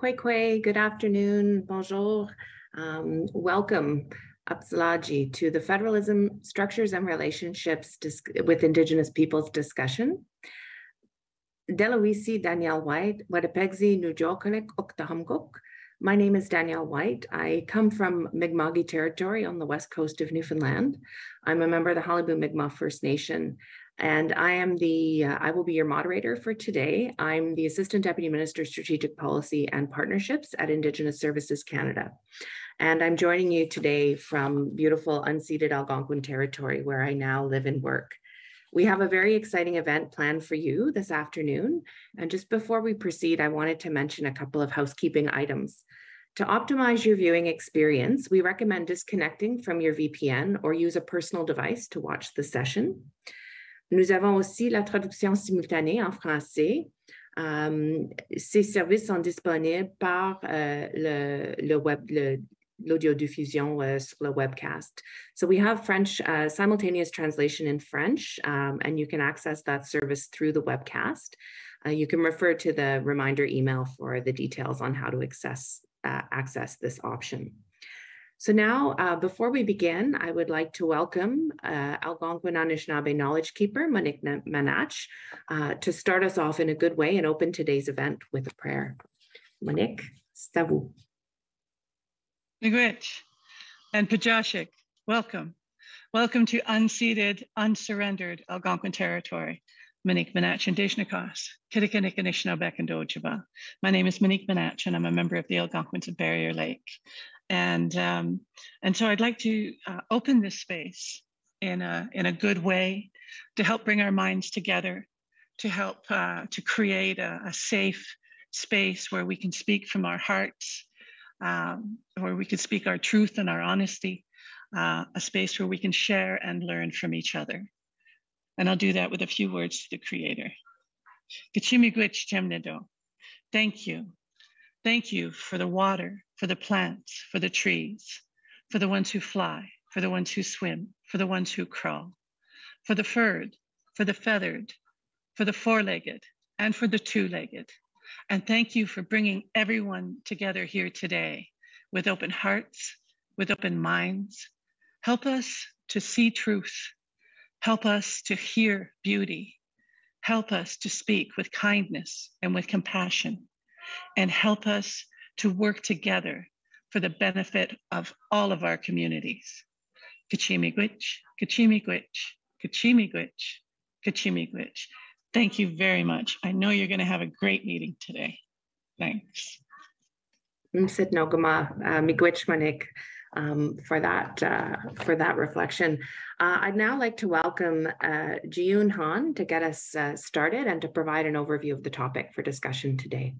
Kwe Kwe, good afternoon, bonjour. Um, welcome, Apsalaji, to the Federalism Structures and Relationships with Indigenous Peoples discussion. Delawisi Danielle White, Wadapegzi Nujokonik Uktahamgok. My name is Danielle White. I come from Mi'kma'ki territory on the west coast of Newfoundland. I'm a member of the Qalipu Mi'kmaq First Nation, and I am the, uh, I will be your moderator for today. I'm the Assistant Deputy Minister, Strategic Policy and Partnerships at Indigenous Services Canada. And I'm joining you today from beautiful unceded Algonquin territory where I now live and work. We have a very exciting event planned for you this afternoon. And just before we proceed, I wanted to mention a couple of housekeeping items. To optimize your viewing experience, we recommend disconnecting from your VPN or use a personal device to watch the session. Nous avons aussi la traduction simultanée en français. Um, ces services sont disponibles par uh, le, le, web, l'audio diffusion uh, sur le webcast. So we have French uh, simultaneous translation in French, um, and you can access that service through the webcast. Uh, you can refer to the reminder email for the details on how to access, uh, access this option. So now, uh, before we begin, I would like to welcome uh, Algonquin Anishinaabe Knowledge Keeper, Monique Manatch, uh, to start us off in a good way and open today's event with a prayer. Monique, Stavu. Miigwech and Pajashik, welcome. Welcome to unceded, unsurrendered Algonquin territory. Monique Manatch and Dejnakas, Kitikanik and My name is Monique Manatch and I'm a member of the Algonquins of Barriere Lake. And, um, and so I'd like to uh, open this space in a, in a good way to help bring our minds together, to help uh, to create a, a safe space where we can speak from our hearts um, where we can speak our truth and our honesty, uh, a space where we can share and learn from each other. And I'll do that with a few words to the Creator. Thank you. Thank you for the water, for the plants, for the trees, for the ones who fly, for the ones who swim, for the ones who crawl, for the furred, for the feathered, for the four legged, and for the two legged, and thank you for bringing everyone together here today with open hearts, with open minds. Help us to see truth. Help us to hear beauty. Help us to speak with kindness and with compassion. And help us to work together for the benefit of all of our communities. Kachimigwich, Kachimigwich, Kachimigwich, Kachimigwich. Thank you very much. I know you're going to have a great meeting today. Thanks. Msit Nogama uh, Miigwechmanik um, for that uh, for that reflection. Uh, I'd now like to welcome uh, Jiyun Han to get us uh, started and to provide an overview of the topic for discussion today.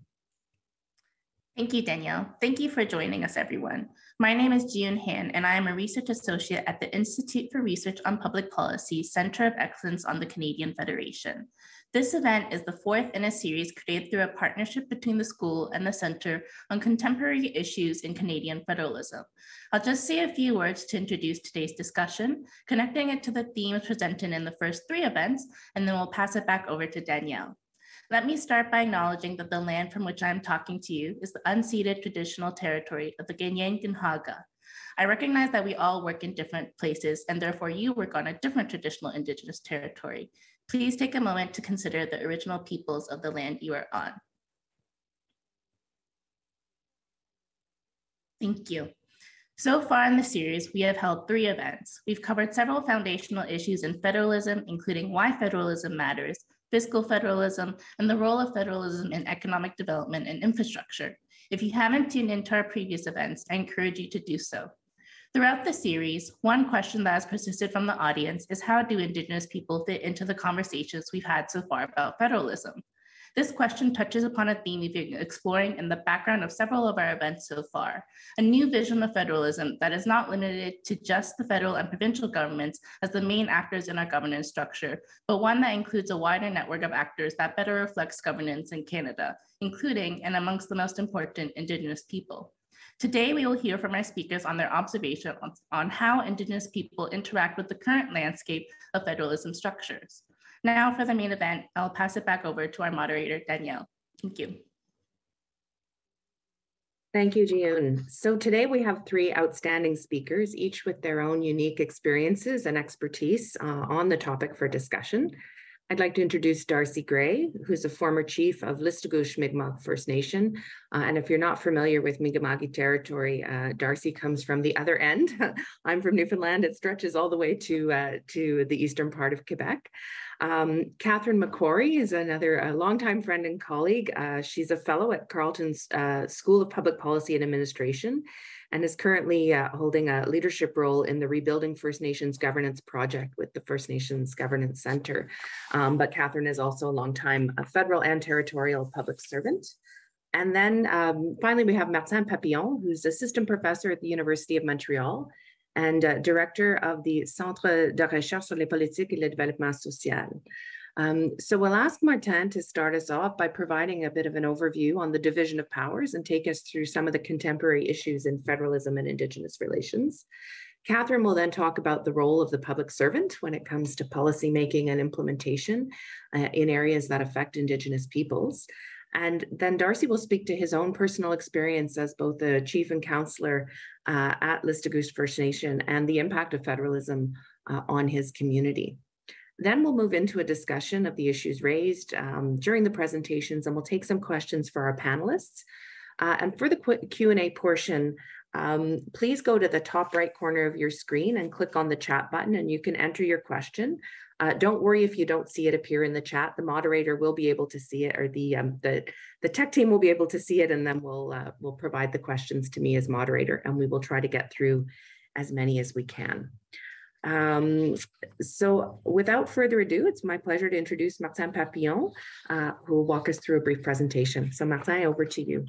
Thank you, Danielle. Thank you for joining us, everyone. My name is Jiyun Han, and I am a research associate at the Institute for Research on Public Policy Center of Excellence on the Canadian Federation. This event is the fourth in a series created through a partnership between the school and the Center on Contemporary Issues in Canadian Federalism. I'll just say a few words to introduce today's discussion, connecting it to the themes presented in the first three events, and then we'll pass it back over to Danielle. Let me start by acknowledging that the land from which I'm talking to you is the unceded traditional territory of the Kanien'kehá:ka. I recognize that we all work in different places and therefore you work on a different traditional indigenous territory. Please take a moment to consider the original peoples of the land you are on. Thank you. So far in the series, we have held three events. We've covered several foundational issues in federalism, including why federalism matters, fiscal federalism, and the role of federalism in economic development and infrastructure. If you haven't tuned into our previous events, I encourage you to do so. Throughout the series, one question that has persisted from the audience is how do Indigenous people fit into the conversations we've had so far about federalism? This question touches upon a theme we've been exploring in the background of several of our events so far, a new vision of federalism that is not limited to just the federal and provincial governments as the main actors in our governance structure, but one that includes a wider network of actors that better reflects governance in Canada, including and amongst the most important Indigenous people. Today, we will hear from our speakers on their observation on, on how Indigenous people interact with the current landscape of federalism structures. Now for the main event, I'll pass it back over to our moderator, Danielle. Thank you. Thank you, Jiyun. So today we have three outstanding speakers, each with their own unique experiences and expertise uh, on the topic for discussion. I'd like to introduce Darcy Gray, who's a former chief of Listuguj Mi'kmaq First Nation. Uh, and if you're not familiar with Mi'kma'ki territory, uh, Darcy comes from the other end. I'm from Newfoundland. It stretches all the way to, uh, to the eastern part of Quebec. Um, Catherine MacQuarrie is another longtime friend and colleague. Uh, she's a fellow at Carleton's uh, School of Public Policy and Administration and is currently uh, holding a leadership role in the Rebuilding First Nations Governance Project with the First Nations Governance Center. Um, but Catherine is also a longtime federal and territorial public servant. And then um, finally, we have Martin Papillon, who's assistant professor at the University of Montreal and uh, director of the Centre de Recherche sur les politiques et le développement social. Um, so we'll ask Martin to start us off by providing a bit of an overview on the division of powers and take us through some of the contemporary issues in federalism and Indigenous relations. Catherine will then talk about the role of the public servant when it comes to policymaking and implementation uh, in areas that affect Indigenous peoples. And then Darcy will speak to his own personal experience as both a chief and counselor uh, at Listuguj First Nation and the impact of federalism uh, on his community. Then we'll move into a discussion of the issues raised um, during the presentations and we'll take some questions for our panelists. Uh, and for the Q&A portion, um, please go to the top right corner of your screen and click on the chat button and you can enter your question. Uh, don't worry if you don't see it appear in the chat. The moderator will be able to see it or the, um, the, the tech team will be able to see it and then we'll, uh, we'll provide the questions to me as moderator and we will try to get through as many as we can. Um, so without further ado, it's my pleasure to introduce Martin Papillon, uh, who will walk us through a brief presentation. So Martin, over to you.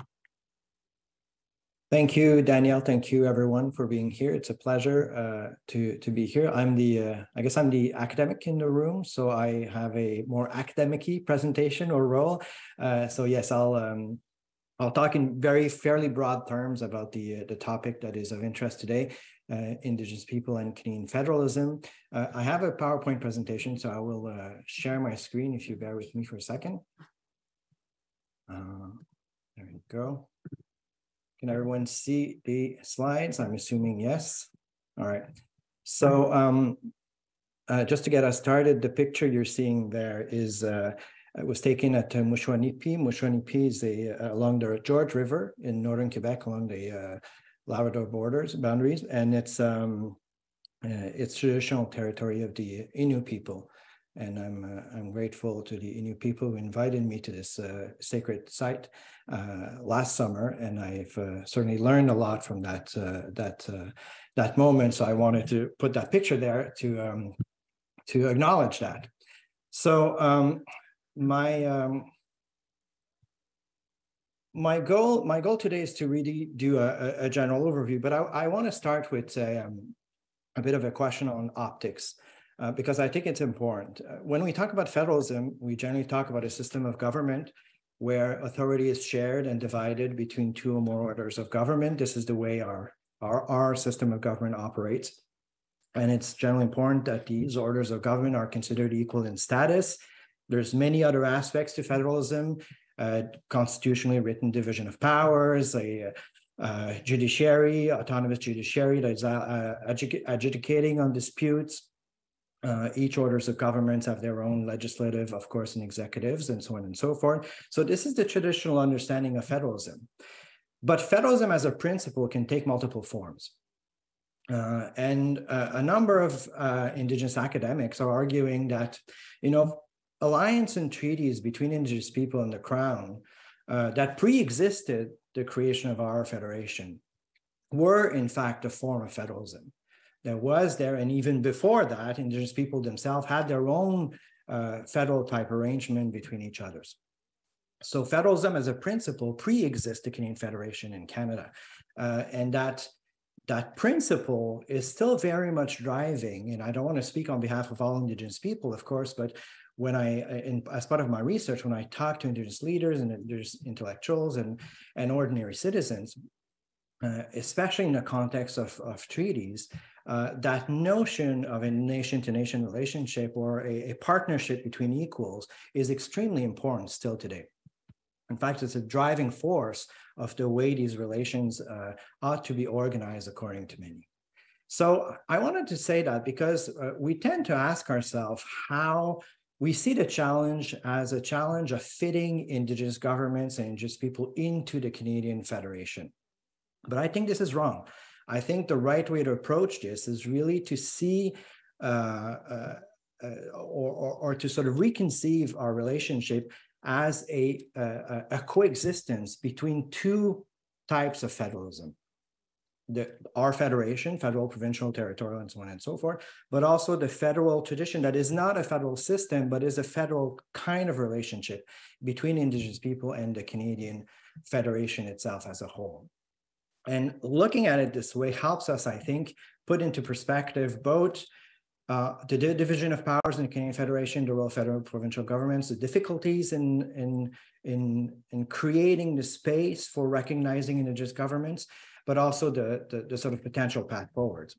Thank you, Danielle. Thank you, everyone, for being here. It's a pleasure uh, to to be here. I'm the, uh, I guess I'm the academic in the room, so I have a more academic-y presentation or role. Uh, so yes, I'll um, I'll talk in very fairly broad terms about the uh, the topic that is of interest today, uh, Indigenous people and Canadian federalism. Uh, I have a PowerPoint presentation, so I will share my screen if you bear with me for a second. There we go. Can everyone see the slides? I'm assuming yes. All right. So um, uh, just to get us started, the picture you're seeing there is uh, it was taken at uh, Mushuau-nipi. Mushuau-nipi is a, along the George River in northern Quebec, along the Labrador borders boundaries, and it's um, uh, it's traditional territory of the Innu people. And I'm uh, I'm grateful to the Innu people who invited me to this uh, sacred site uh, last summer, and I've uh, certainly learned a lot from that uh, that that moment. So I wanted to put that picture there to um, to acknowledge that. So um, my um, my goal my goal today is to really do a, a general overview but i, I want to start with a, um, a bit of a question on optics uh, because i think it's important. Uh, when we talk about federalism we generally talk about a system of government where authority is shared and divided between two or more orders of government. This is the way our our, our system of government operates. And it's generally important that these orders of government are considered equal in status. There's many other aspects to federalism uh, constitutionally written division of powers, a uh, judiciary, autonomous judiciary that's uh, adjudicating on disputes. Uh, each orders of governments have their own legislative, of course, and executives, and so on and so forth. So this is the traditional understanding of federalism. But federalism as a principle can take multiple forms. Uh, and uh, a number of uh, indigenous academics are arguing that, you know, alliance and treaties between indigenous people and the crown uh, that pre-existed the creation of our federation were in fact a form of federalism there was there. And even before that indigenous people themselves had their own uh, federal type arrangement between each others. So federalism as a principle pre-exists the canadian federation in canada. Uh, and that that principle is still very much driving and i don't want to speak on behalf of all indigenous people of course but when I, in, as part of my research, when I talk to indigenous leaders and indigenous intellectuals and, and ordinary citizens, uh, especially in the context of, of treaties, uh, that notion of a nation to nation relationship or a, a, partnership between equals is extremely important still today. In fact, it's a driving force of the way these relations uh, ought to be organized, according to many. So I wanted to say that because uh, we tend to ask ourselves how we see the challenge as a challenge of fitting Indigenous governments and Indigenous people into the Canadian Federation. But I think this is wrong. I think the right way to approach this is really to see uh, uh, uh or, or, or, to sort of reconceive our relationship as a, a, coexistence between two types of federalism the, our federation, federal, provincial, territorial, and so on and so forth, but also the federal tradition that is not a federal system, but is a federal kind of relationship between Indigenous people and the Canadian Federation itself as a whole. And looking at it this way helps us, I think, put into perspective both uh, the division of powers in the Canadian Federation, the role of federal provincial governments, the difficulties in, in, in, in creating the space for recognizing Indigenous governments, but also the, the, the sort of potential path forward.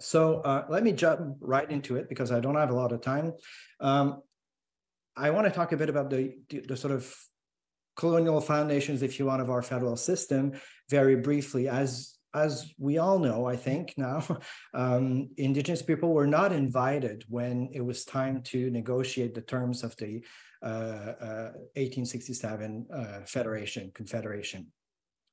So uh, let me jump right into it because I don't have a lot of time. Um, I want to talk a bit about the, the, the, sort of colonial foundations, if you want, of our federal system very briefly. As, as we all know, I think now, um, Indigenous people were not invited when it was time to negotiate the terms of the uh, uh, 1867 uh, Federation, Confederation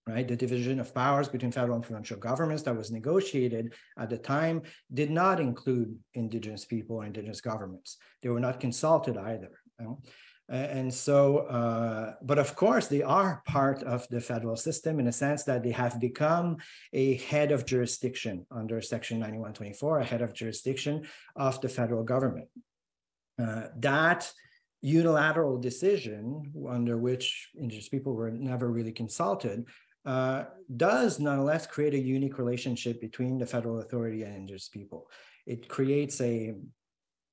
right? The division of powers between federal and provincial governments that was negotiated at the time did not include indigenous people or indigenous governments. They were not consulted either. You know? And so, uh, but of course, they are part of the federal system in a sense that they have become a head of jurisdiction under Section 9124, a head of jurisdiction of the federal government. Uh, that unilateral decision under which indigenous people were never really consulted uh, does nonetheless create a unique relationship between the federal authority and indigenous people. It creates a,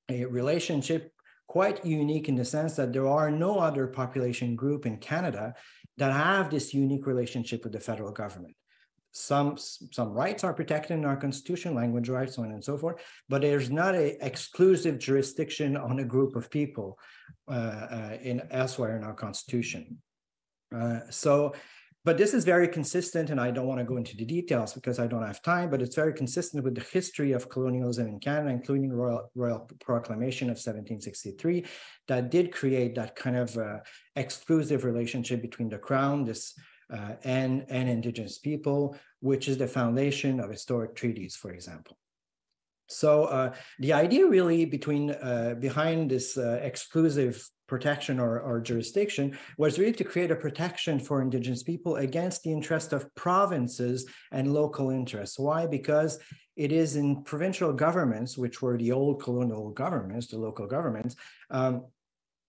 a relationship quite unique in the sense that there are no other population group in Canada that have this unique relationship with the federal government. Some, some rights are protected in our constitution, language rights, so on and so forth, but there's not an exclusive jurisdiction on a group of people uh, uh, in elsewhere in our constitution. Uh, so but this is very consistent, and I don't want to go into the details because I don't have time, but it's very consistent with the history of colonialism in Canada, including Royal, Royal Proclamation of 1763, that did create that kind of uh, exclusive relationship between the Crown, this uh, and, and Indigenous people, which is the foundation of historic treaties, for example. So uh, the idea really between uh, behind this uh, exclusive protection or, or, jurisdiction was really to create a protection for indigenous people against the interest of provinces and local interests. Why? Because it is in provincial governments, which were the old colonial governments, the local governments, um,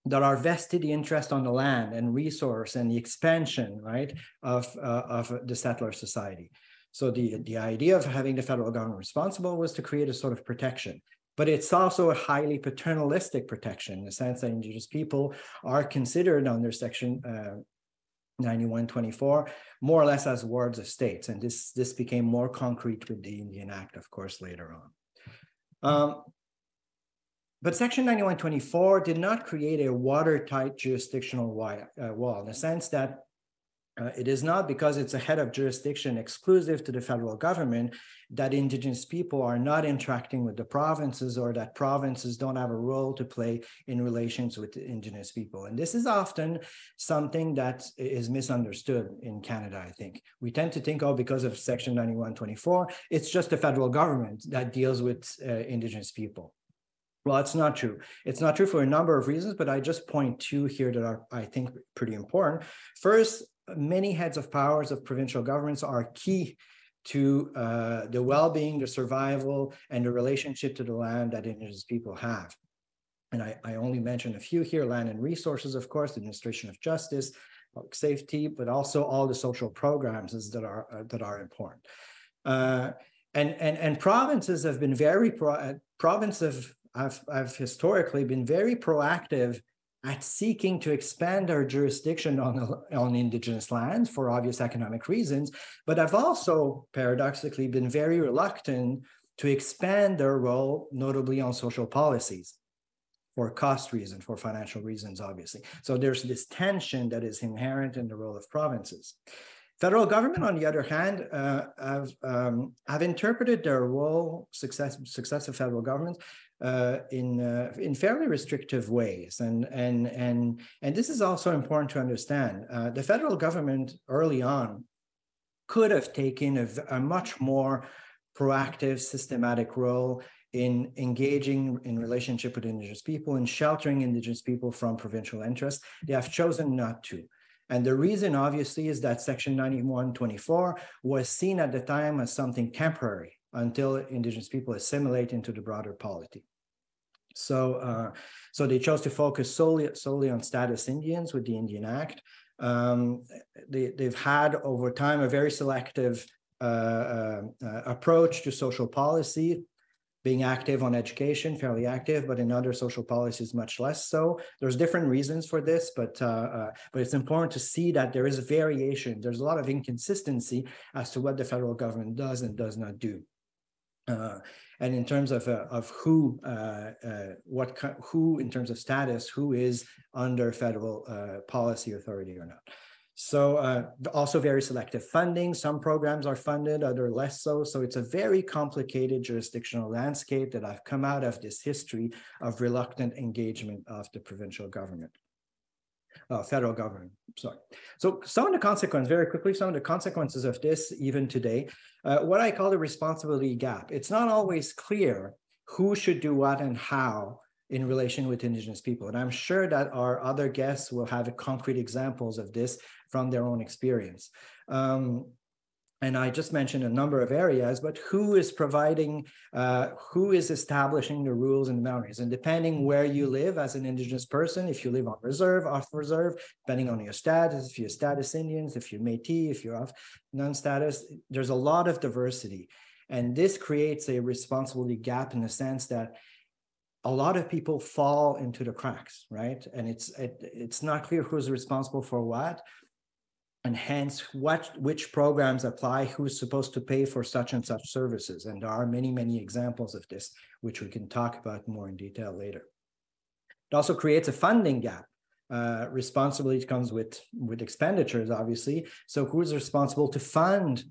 that are vested the interest on the land and resource and the expansion, right, of, uh, of the settler society. So the, the idea of having the federal government responsible was to create a sort of protection. But it's also a highly paternalistic protection in the sense that indigenous people are considered under section uh, 9124 more or less as wards of states. And this, this became more concrete with the Indian Act, of course, later on. Um, but Section 9124 did not create a watertight jurisdictional uh, wall in the sense that uh, it is not because it's a head of jurisdiction exclusive to the federal government that indigenous people are not interacting with the provinces or that provinces don't have a role to play in relations with indigenous people. And this is often something that is misunderstood in Canada, I think. We tend to think, oh, because of Section 9124, it's just the federal government that deals with uh, indigenous people. Well, it's not true. It's not true for a number of reasons, but I just point two here that are, I think, pretty important. First, many heads of powers of provincial governments are key to uh, the well-being, the survival, and the relationship to the land that indigenous people have. And I, I only mention a few here, land and resources, of course, administration of justice, public safety, but also all the social programs that are, uh, that are important. Uh, and, and, and provinces have been very, pro uh, provinces have, have historically been very proactive at seeking to expand our jurisdiction on, on indigenous lands for obvious economic reasons, but have also paradoxically been very reluctant to expand their role, notably on social policies. for cost reasons, for financial reasons, obviously. So there's this tension that is inherent in the role of provinces. Federal government, on the other hand, uh, have, um, have interpreted their role, success, successive federal governments, uh, in uh, in fairly restrictive ways, and and and and this is also important to understand. Uh, the federal government early on could have taken a, a much more proactive, systematic role in engaging in relationship with indigenous people and sheltering indigenous people from provincial interests. They have chosen not to. And the reason, obviously, is that Section 9124 was seen at the time as something temporary until indigenous people assimilate into the broader polity. So, uh, so they chose to focus solely solely on status Indians with the Indian Act. Um, they, they've had over time a very selective uh, uh, uh approach to social policy, being active on education, fairly active, but in other social policies, much less so. There's different reasons for this, but uh, uh, but it's important to see that there is variation. There's a lot of inconsistency as to what the federal government does and does not do. Uh, and in terms of uh, of who uh, uh what who in terms of status who is under federal uh, policy authority or not. So uh, also very selective funding. Some programs are funded other less so. So it's a very complicated jurisdictional landscape that i've come out of this history of reluctant engagement of the provincial government uh, federal government. Sorry. So some of the consequences, very quickly, some of the consequences of this even today, uh, what I call the responsibility gap. It's not always clear who should do what and how in relation with indigenous people. And I'm sure that our other guests will have concrete examples of this from their own experience. Um, and I just mentioned a number of areas, but who is providing, uh, who is establishing the rules and the boundaries? And depending where you live as an Indigenous person, if you live on reserve, off reserve, depending on your status, if you're status Indians, if you're Métis, if you're off non-status, there's a lot of diversity. And this creates a responsibility gap in the sense that a lot of people fall into the cracks, right? And it's it, it's not clear who's responsible for what and hence what which programs apply who's supposed to pay for such and such services. And there are many many examples of this which we can talk about more in detail later. It also creates a funding gap. Uh, responsibility comes with with expenditures obviously. So who's responsible to fund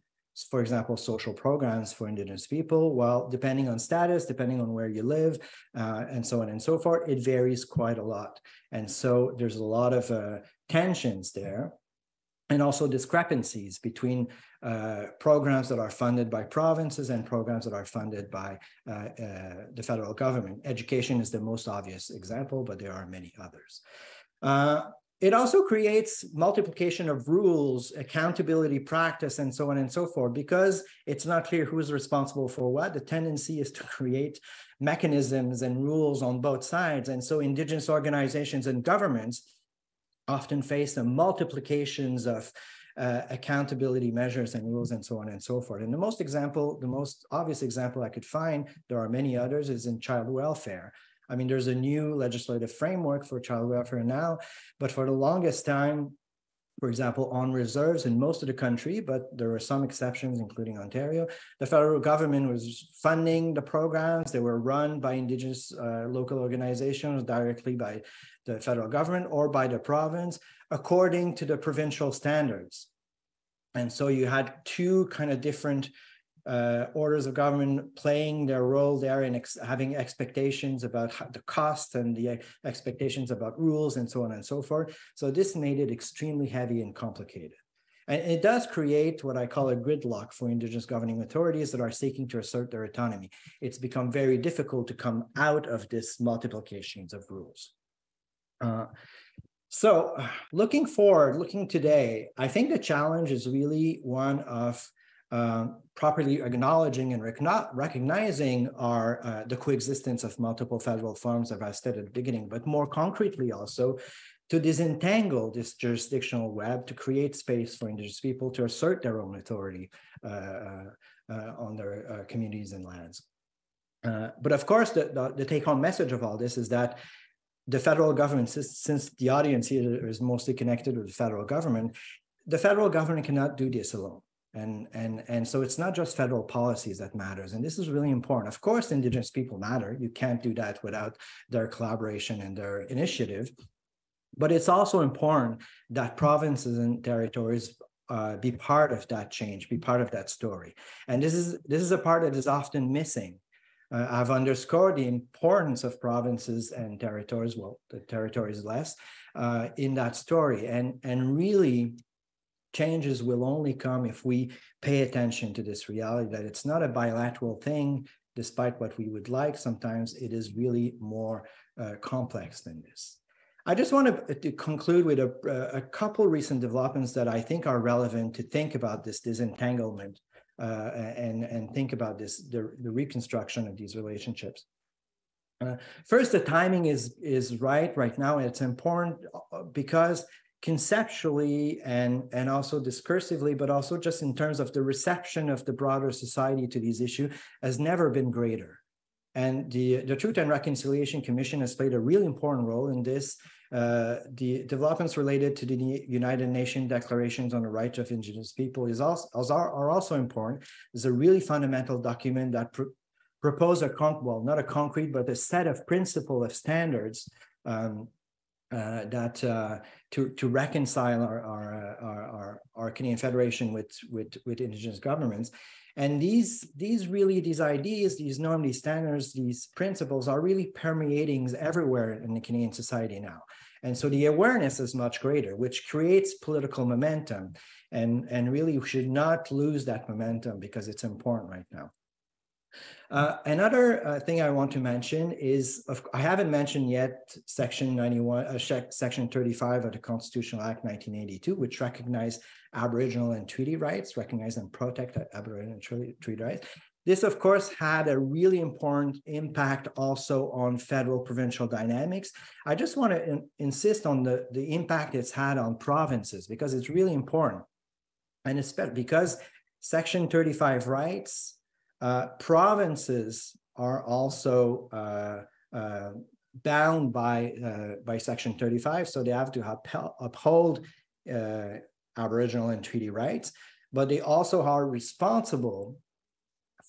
for example, social programs for indigenous people. Well, depending on status, depending on where you live, uh, and so on and so forth, it varies quite a lot. And so there's a lot of uh, tensions there and also discrepancies between uh, programs that are funded by provinces and programs that are funded by uh, uh, the federal government. Education is the most obvious example, but there are many others. Uh, it also creates multiplication of rules, accountability practice, and so on and so forth, because it's not clear who's responsible for what. The tendency is to create mechanisms and rules on both sides. And so indigenous organizations and governments often face the multiplications of uh, accountability measures and rules and so on and so forth. And the most example, the most obvious example I could find, there are many others, is in child welfare. I mean, there's a new legislative framework for child welfare now, but for the longest time, for example, on reserves in most of the country, but there were some exceptions, including Ontario. The federal government was funding the programs. They were run by Indigenous uh, local organizations directly by the federal government or by the province according to the provincial standards. And so you had two kind of different uh, orders of government playing their role there in ex having expectations about the cost and the expectations about rules and so on and so forth. So this made it extremely heavy and complicated. And it does create what I call a gridlock for Indigenous governing authorities that are seeking to assert their autonomy. It's become very difficult to come out of this multiplications of rules. Uh, so looking forward, looking today, I think the challenge is really one of uh, properly acknowledging and recognizing our uh, the coexistence of multiple federal forms that I stated at the beginning, but more concretely also to disentangle this jurisdictional web to create space for indigenous people to assert their own authority uh, uh, uh on their communities and lands. but of course, the, the, the take-home message of all this is that the federal government, since the audience here is mostly connected with the federal government, the federal government cannot do this alone. And, and, and so it's not just federal policies that matters. And this is really important. Of course, Indigenous people matter. You can't do that without their collaboration and their initiative. But it's also important that provinces and territories uh, be part of that change, be part of that story. And this is this is a part that is often missing. Uh, I've underscored the importance of provinces and territories, well, the territories less, uh, in that story. And, and really, changes will only come if we pay attention to this reality that it's not a bilateral thing, despite what we would like. Sometimes it is really more uh, complex than this. I just want to, to conclude with a, a, couple recent developments that I think are relevant to think about this disentanglement uh, and, and think about this, the, the reconstruction of these relationships. Uh, first, the timing is, is right right now. It's important uh, because conceptually and, and also discursively, but also just in terms of the reception of the broader society to these issues has never been greater. And the, the Truth and Reconciliation Commission has played a really important role in this uh, the developments related to the United Nations declarations on the rights of indigenous people is also are also important. It's a really fundamental document that pr propose a con well, not a concrete, but a set of principle of standards um, uh, that uh, to to reconcile our our, uh, our our, our Canadian Federation with with with indigenous governments. And these, these really, these ideas, these norms, these standards, these principles are really permeating everywhere in the Canadian society now. And so the awareness is much greater, which creates political momentum. And, and really should not lose that momentum because it's important right now. Uh, another uh, thing I want to mention is of, I haven't mentioned yet Section 91, uh, Section 35 of the Constitutional Act 1982, which recognized Aboriginal and treaty rights, recognize and protect Aboriginal and treaty rights. This, of course, had a really important impact also on federal provincial dynamics. I just want to in, insist on the, the impact it's had on provinces because it's really important. And it's because Section 35 rights, uh, provinces are also uh, uh, bound by, uh, by Section 35, so they have to uphold uh, Aboriginal and treaty rights, but they also are responsible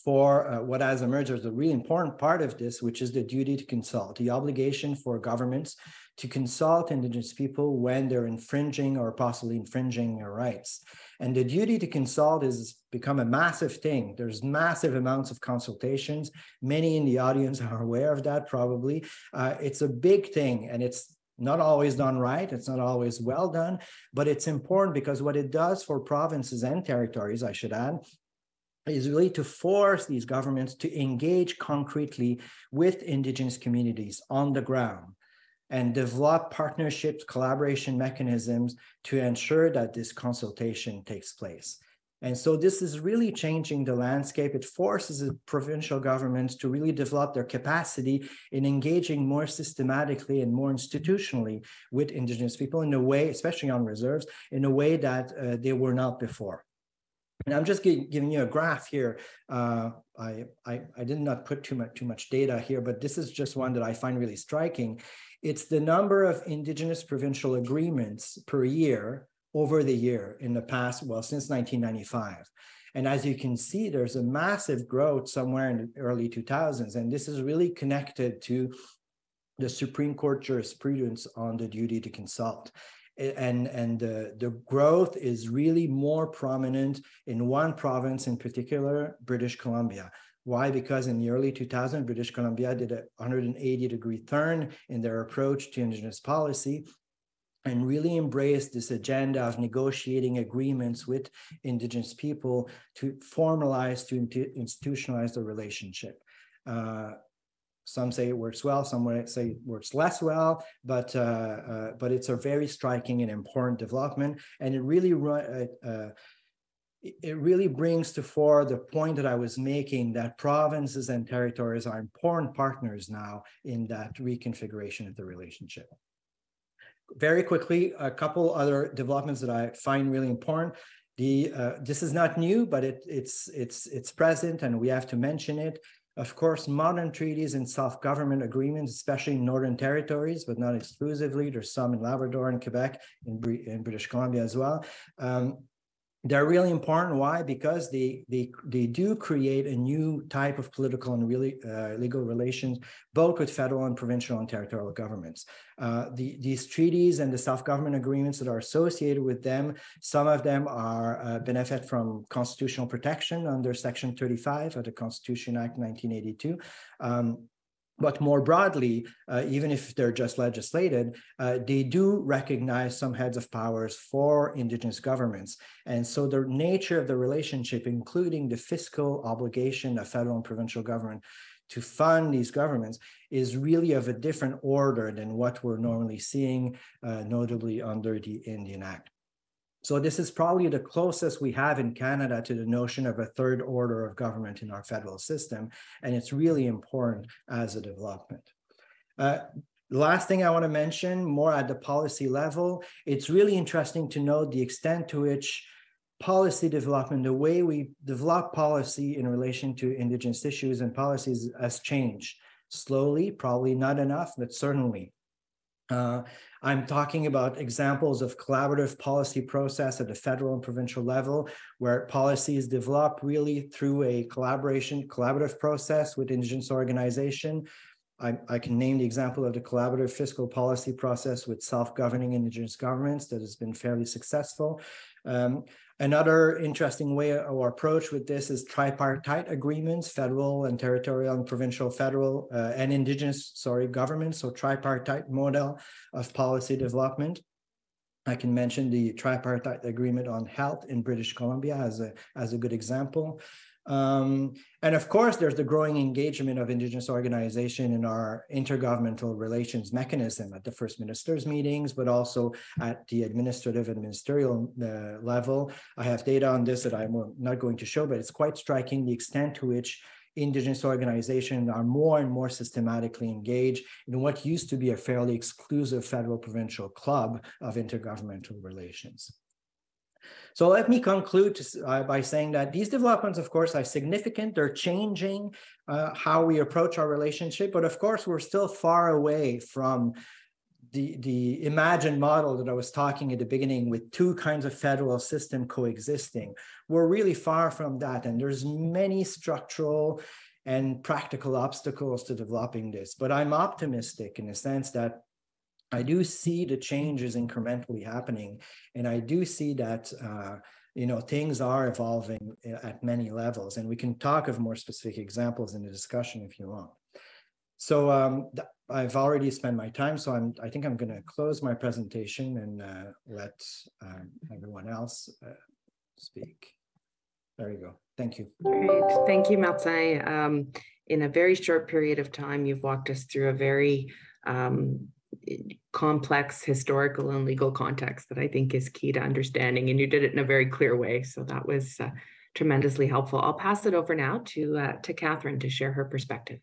for what has emerged as a really important part of this, which is the duty to consult, the obligation for governments to consult Indigenous people when they're infringing or possibly infringing their rights. And the duty to consult has become a massive thing. There's massive amounts of consultations. Many in the audience are aware of that, probably. Uh, it's a big thing, and it's not always done right. It's not always well done, but it's important because what it does for provinces and territories, I should add, is really to force these governments to engage concretely with indigenous communities on the ground and develop partnerships, collaboration mechanisms to ensure that this consultation takes place. And so this is really changing the landscape. It forces the provincial governments to really develop their capacity in engaging more systematically and more institutionally with Indigenous people in a way, especially on reserves, in a way that uh, they were not before. And I'm just giving you a graph here. Uh, I, I, I did not put too much, too much data here, but this is just one that I find really striking. It's the number of indigenous provincial agreements per year over the year in the past, well, since 1995. And as you can see, there's a massive growth somewhere in the early 2000s. And this is really connected to the Supreme Court jurisprudence on the duty to consult and and the, the growth is really more prominent in one province in particular british columbia why? Because in the early 2000s british columbia did a 180 degree turn in their approach to indigenous policy and really embraced this agenda of negotiating agreements with indigenous people to formalize to institutionalize the relationship. Uh, some say it works well, some say it works less well, but uh, uh, but it's a very striking and important development, and it really uh, uh it really brings to fore the point that I was making that provinces and territories are important partners now in that reconfiguration of the relationship. Very quickly, a couple other developments that I find really important. The, uh, this is not new, but it, it's, it's, it's present and we have to mention it. Of course, modern treaties and self-government agreements, especially in northern territories, but not exclusively. There's some in Labrador and Quebec, in, in British Columbia as well. Um, they're really important. Why? Because they they they do create a new type of political and really uh, legal relations, both with federal and provincial and territorial governments. Uh, the, these treaties and the self-government agreements that are associated with them, some of them are uh, benefit from constitutional protection under Section 35 of the Constitution Act 1982. Um, but more broadly, uh, even if they're just legislated, uh, they do recognize some heads of powers for indigenous governments. And so the nature of the relationship, including the fiscal obligation of federal and provincial government to fund these governments, is really of a different order than what we're normally seeing, uh, notably under the Indian Act. So this is probably the closest we have in Canada to the notion of a third order of government in our federal system. And it's really important as a development. Uh, last thing I want to mention, more at the policy level, it's really interesting to note the extent to which policy development, the way we develop policy in relation to Indigenous issues and policies has changed slowly, probably not enough, but certainly. Uh, I'm talking about examples of collaborative policy process at the federal and provincial level, where policy is developed really through a collaboration, collaborative process with Indigenous organization. I, I can name the example of the collaborative fiscal policy process with self-governing Indigenous governments that has been fairly successful. Um, Another interesting way or approach with this is tripartite agreements, federal and territorial and provincial, federal uh, and indigenous, sorry, governments. So tripartite model of policy development. I can mention the tripartite agreement on health in British Columbia as a, as a good example. Um, and of course, there's the growing engagement of Indigenous organization in our intergovernmental relations mechanism at the First Ministers meetings, but also at the administrative and ministerial uh, level. I have data on this that I'm not going to show, but it's quite striking the extent to which Indigenous organizations are more and more systematically engaged in what used to be a fairly exclusive federal provincial club of intergovernmental relations. So let me conclude uh, by saying that these developments, of course, are significant. They're changing uh, how we approach our relationship, but of course, we're still far away from the, the imagined model that I was talking at the beginning with two kinds of federal system coexisting. We're really far from that. And there's many structural and practical obstacles to developing this. But I'm optimistic in the sense that I do see the changes incrementally happening, and I do see that uh, you know things are evolving uh, at many levels, and we can talk of more specific examples in the discussion if you want. So um, I've already spent my time, so I'm I think I'm going to close my presentation and uh, let um, everyone else uh, speak. There you go. Thank you. Great. Thank you, Martin. Um, in a very short period of time, you've walked us through a very um, complex historical and legal context that I think is key to understanding. And you did it in a very clear way. So that was uh, tremendously helpful. I'll pass it over now to, uh, to Catherine to share her perspective.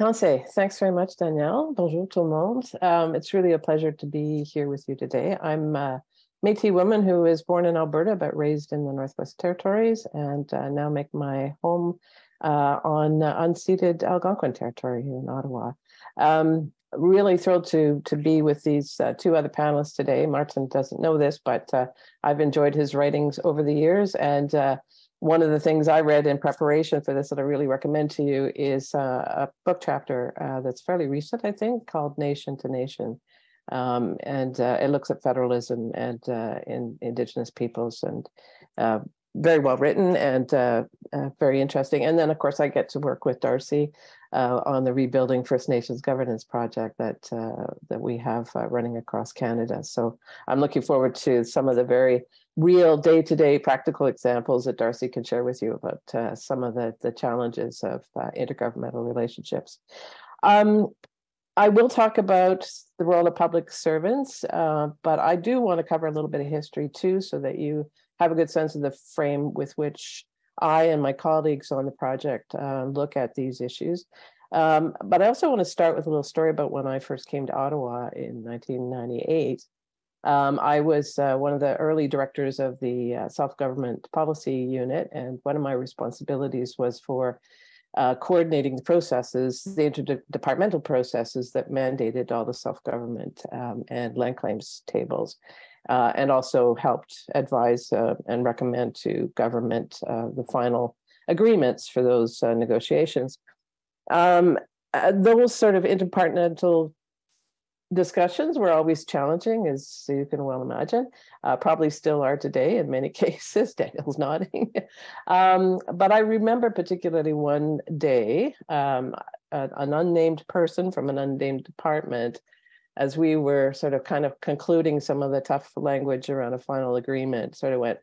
Pensée. Thanks very much, Danielle. Bonjour tout le monde. Um, it's really a pleasure to be here with you today. I'm a Métis woman who was born in Alberta but raised in the Northwest Territories and uh, now make my home uh, on uh, unceded Algonquin territory here in Ottawa. Um, really thrilled to to be with these uh, two other panelists today. Martin doesn't know this, but uh, I've enjoyed his writings over the years. And uh, one of the things I read in preparation for this that I really recommend to you is uh, a book chapter that's fairly recent, I think, called Nation to Nation. Um, and it looks at federalism and in Indigenous peoples and very well written and uh, uh, very interesting. And then, of course, I get to work with Darcy uh, on the Rebuilding First Nations Governance project that uh, that we have uh, running across Canada. So I'm looking forward to some of the very real day-to-day practical examples that Darcy can share with you about uh, some of the, the challenges of intergovernmental relationships. Um, I will talk about the role of public servants, but I do want to cover a little bit of history too, so that you have a good sense of the frame with which I and my colleagues on the project uh, look at these issues. Um, but I also want to start with a little story about when I first came to Ottawa in 1998. Um, I was uh, one of the early directors of the uh, self-government policy unit, and one of my responsibilities was for uh, coordinating the processes, the interdepartmental processes that mandated all the self-government um, and land claims tables. Uh, and also helped advise uh, and recommend to government uh, the final agreements for those uh, negotiations. Um, uh, those sort of interpartmental discussions were always challenging, as you can well imagine. Uh, probably still are today in many cases. Danielle's nodding. um, but I remember particularly one day, um, an unnamed person from an unnamed department, as we were sort of kind of concluding some of the tough language around a final agreement, sort of went,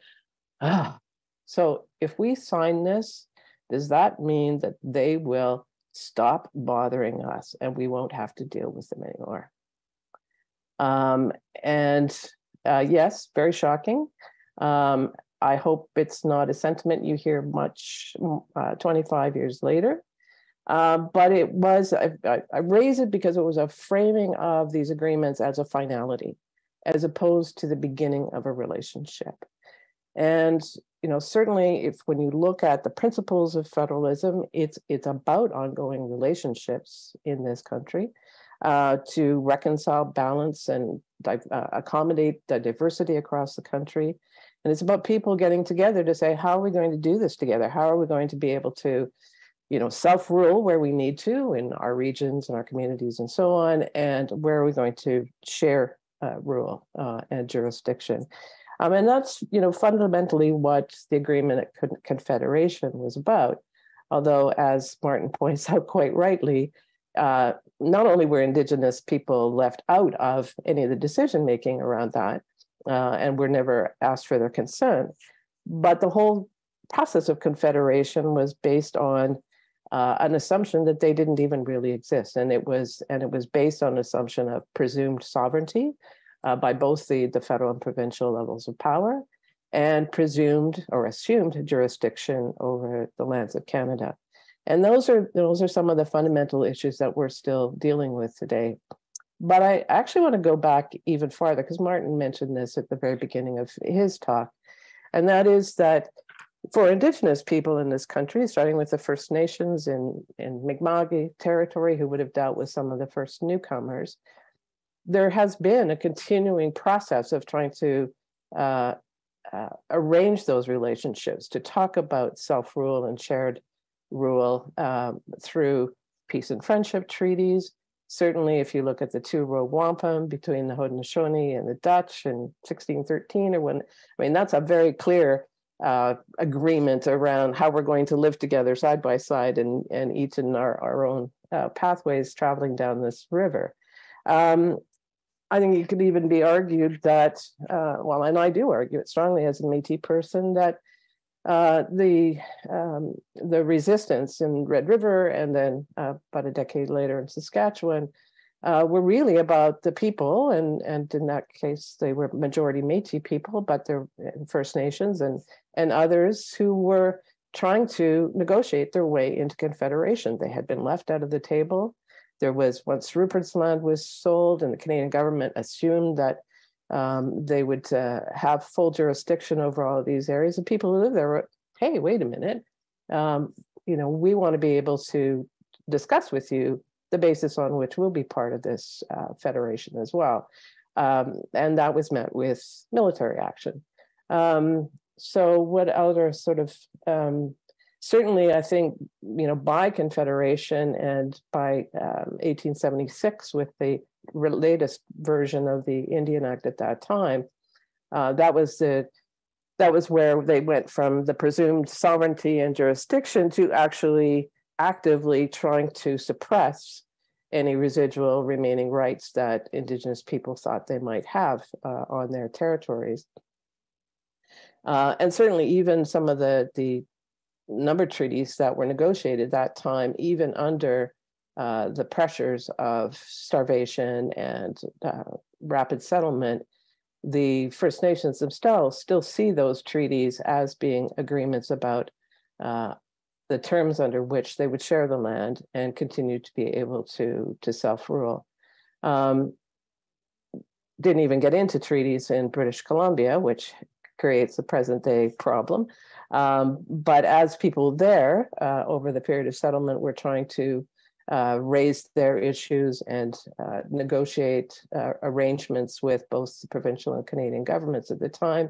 ah, so if we sign this, does that mean that they will stop bothering us and we won't have to deal with them anymore? Um, and uh, yes, very shocking. Um, I hope it's not a sentiment you hear much uh, 25 years later. Uh, but it was, I, I, I raise it because it was a framing of these agreements as a finality, as opposed to the beginning of a relationship. And you know, certainly, if when you look at the principles of federalism, it's it's about ongoing relationships in this country uh, to reconcile, balance, and uh, accommodate the diversity across the country. And it's about people getting together to say, how are we going to do this together? How are we going to be able to, you know, self-rule where we need to in our regions and our communities and so on, and where are we going to share uh, rule uh, and jurisdiction? Um, and that's, you know, fundamentally what the agreement at Confederation was about. Although, as Martin points out quite rightly, uh, not only were Indigenous people left out of any of the decision making around that, uh, and were never asked for their consent, but the whole process of confederation was based on uh, an assumption that they didn't even really exist, and it was and it was based on assumption of presumed sovereignty uh, by both the the federal and provincial levels of power, and presumed or assumed jurisdiction over the lands of Canada. And those are those are some of the fundamental issues that we're still dealing with today. But I actually want to go back even farther because Martin mentioned this at the very beginning of his talk, and that is that for Indigenous people in this country, starting with the First Nations in, in Mi'kmaq territory, who would have dealt with some of the first newcomers, there has been a continuing process of trying to uh, uh, arrange those relationships, to talk about self rule and shared rule um, through peace and friendship treaties. Certainly, if you look at the two-row wampum between the Haudenosaunee and the Dutch in 1613, or when, I mean, that's a very clear uh, agreement around how we're going to live together side by side and, and each in our, our own uh, pathways traveling down this river. Um, I think it could even be argued that, uh, well, and I do argue it strongly as a Métis person, that uh, the um, the resistance in Red River and then uh, about a decade later in Saskatchewan uh, were really about the people, and and in that case they were majority Métis people, but they're First Nations and and others who were trying to negotiate their way into Confederation. They had been left out of the table. There was once Rupert's land was sold, and the Canadian government assumed that um, they would uh, have full jurisdiction over all of these areas. And people who live there were, hey, wait a minute, um, you know, we want to be able to discuss with you the basis on which we'll be part of this uh, federation as well. Um, and that was met with military action. Um, so what other sort of um, certainly I think you know by Confederation and by 1876 um, with the latest version of the Indian Act at that time. Uh, that was the that was where they went from the presumed sovereignty and jurisdiction to actually actively trying to suppress any residual remaining rights that Indigenous people thought they might have uh, on their territories. Uh, and certainly, even some of the the number treaties that were negotiated that time, even under uh, the pressures of starvation and uh, rapid settlement, the First Nations themselves still see those treaties as being agreements about uh, the terms under which they would share the land and continue to be able to, to self rule. Um, didn't even get into treaties in British Columbia, which creates a present day problem. Um, but as people there uh, over the period of settlement were trying to uh, raise their issues and uh, negotiate uh, arrangements with both the provincial and Canadian governments at the time.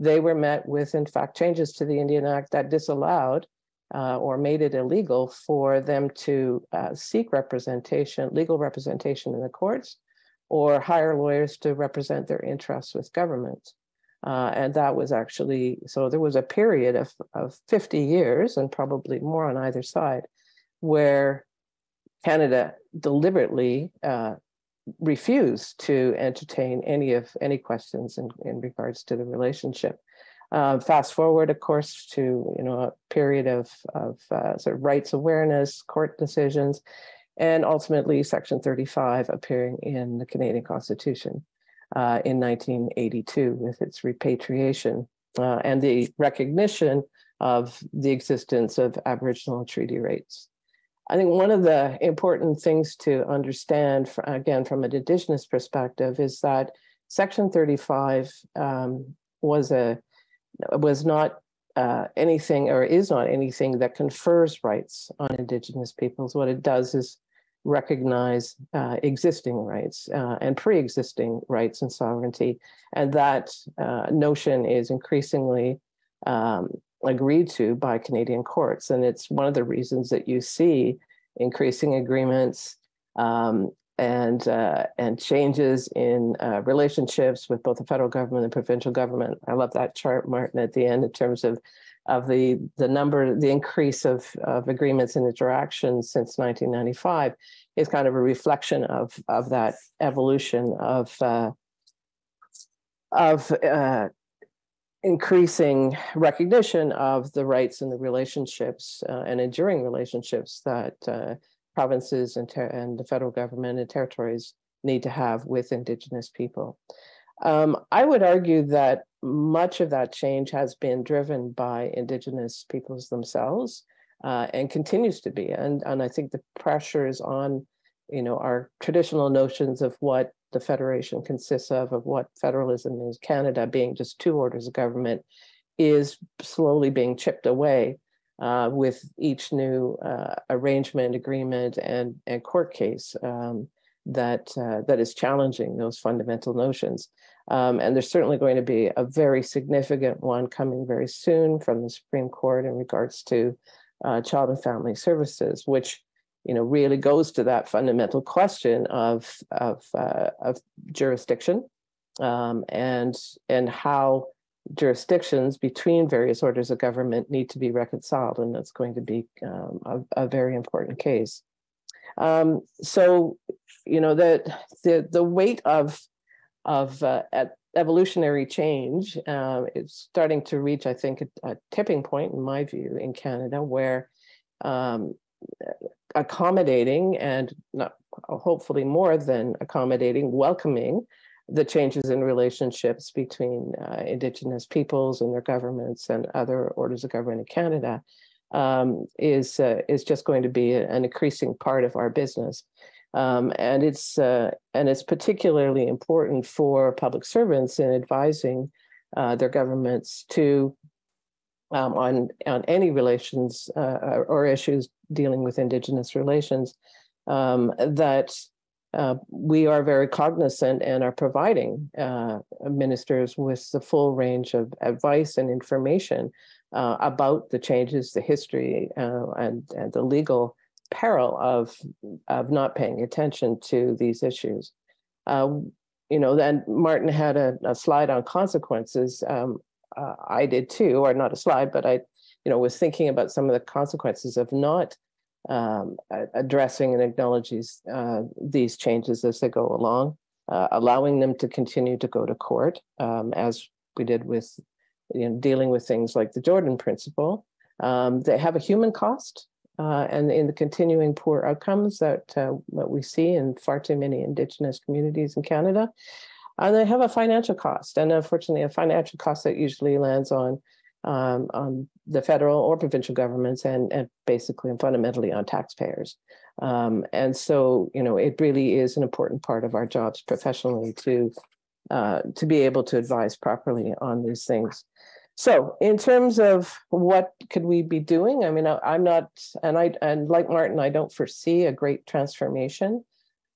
They were met with, in fact, changes to the Indian Act that disallowed uh, or made it illegal for them to uh, seek representation, legal representation in the courts, or hire lawyers to represent their interests with government. Uh, and that was actually, so there was a period of, of 50 years and probably more on either side where Canada deliberately uh, refused to entertain any of any questions in, in regards to the relationship. Uh, fast forward, of course, to you know a period of of uh, sort of rights awareness, court decisions, and ultimately Section 35 appearing in the Canadian Constitution uh, in 1982 with its repatriation uh, and the recognition of the existence of Aboriginal treaty rights. I think one of the important things to understand, again, from an Indigenous perspective, is that Section 35 um, was a was not uh, anything or is not anything that confers rights on Indigenous peoples. What it does is recognize uh, existing rights uh, and pre-existing rights and sovereignty, and that uh, notion is increasingly um, agreed to by Canadian courts. And it's one of the reasons that you see increasing agreements um, and uh, and changes in uh, relationships with both the federal government and provincial government. I love that chart, Martin, at the end in terms of of the the number, the increase of of agreements and interactions since 1995 is kind of a reflection of of that evolution of uh, of uh, increasing recognition of the rights and the relationships uh, and enduring relationships that uh, provinces and, and the federal government and territories need to have with Indigenous people. Um, I would argue that much of that change has been driven by Indigenous peoples themselves uh, and continues to be. And, and I think the pressures on, you know, our traditional notions of what the federation consists of, of what federalism is, Canada being just two orders of government, is slowly being chipped away uh, with each new uh, arrangement, agreement, and, and court case um, that uh, that is challenging those fundamental notions. Um, and there's certainly going to be a very significant one coming very soon from the Supreme Court in regards to uh, child and family services, which you know, really goes to that fundamental question of of, uh, of jurisdiction um, and and how jurisdictions between various orders of government need to be reconciled, and that's going to be um, a, a, very important case. Um, so, you know, that the the weight of of uh, evolutionary change uh, is starting to reach, I think, a, a, tipping point, in my view, in Canada, where um, accommodating and not hopefully more than accommodating, welcoming the changes in relationships between uh, Indigenous peoples and their governments and other orders of government in Canada um, is uh, is just going to be an increasing part of our business. Um, and it's uh, and it's particularly important for public servants in advising uh, their governments to um, on on any relations uh, or issues dealing with Indigenous relations, um, that uh, we are very cognizant and are providing uh, ministers with the full range of advice and information uh, about the changes, the history, and, and the legal peril of, of not paying attention to these issues. Uh, you know, then Martin had a, a slide on consequences. Um, uh, I did too, or not a slide, but I, you know, was thinking about some of the consequences of not um, addressing and acknowledging uh, these changes as they go along, uh, allowing them to continue to go to court, um, as we did with, you know, dealing with things like the Jordan Principle. Um, they have a human cost, uh, and in the continuing poor outcomes that uh, that we see in far too many Indigenous communities in Canada and they have a financial cost. And unfortunately, a financial cost that usually lands on um, on the federal or provincial governments and, and basically and fundamentally on taxpayers. Um, and so, you know, it really is an important part of our jobs professionally to uh, to be able to advise properly on these things. So, in terms of what could we be doing, I mean, I, am not, and I and like Martin, I don't foresee a great transformation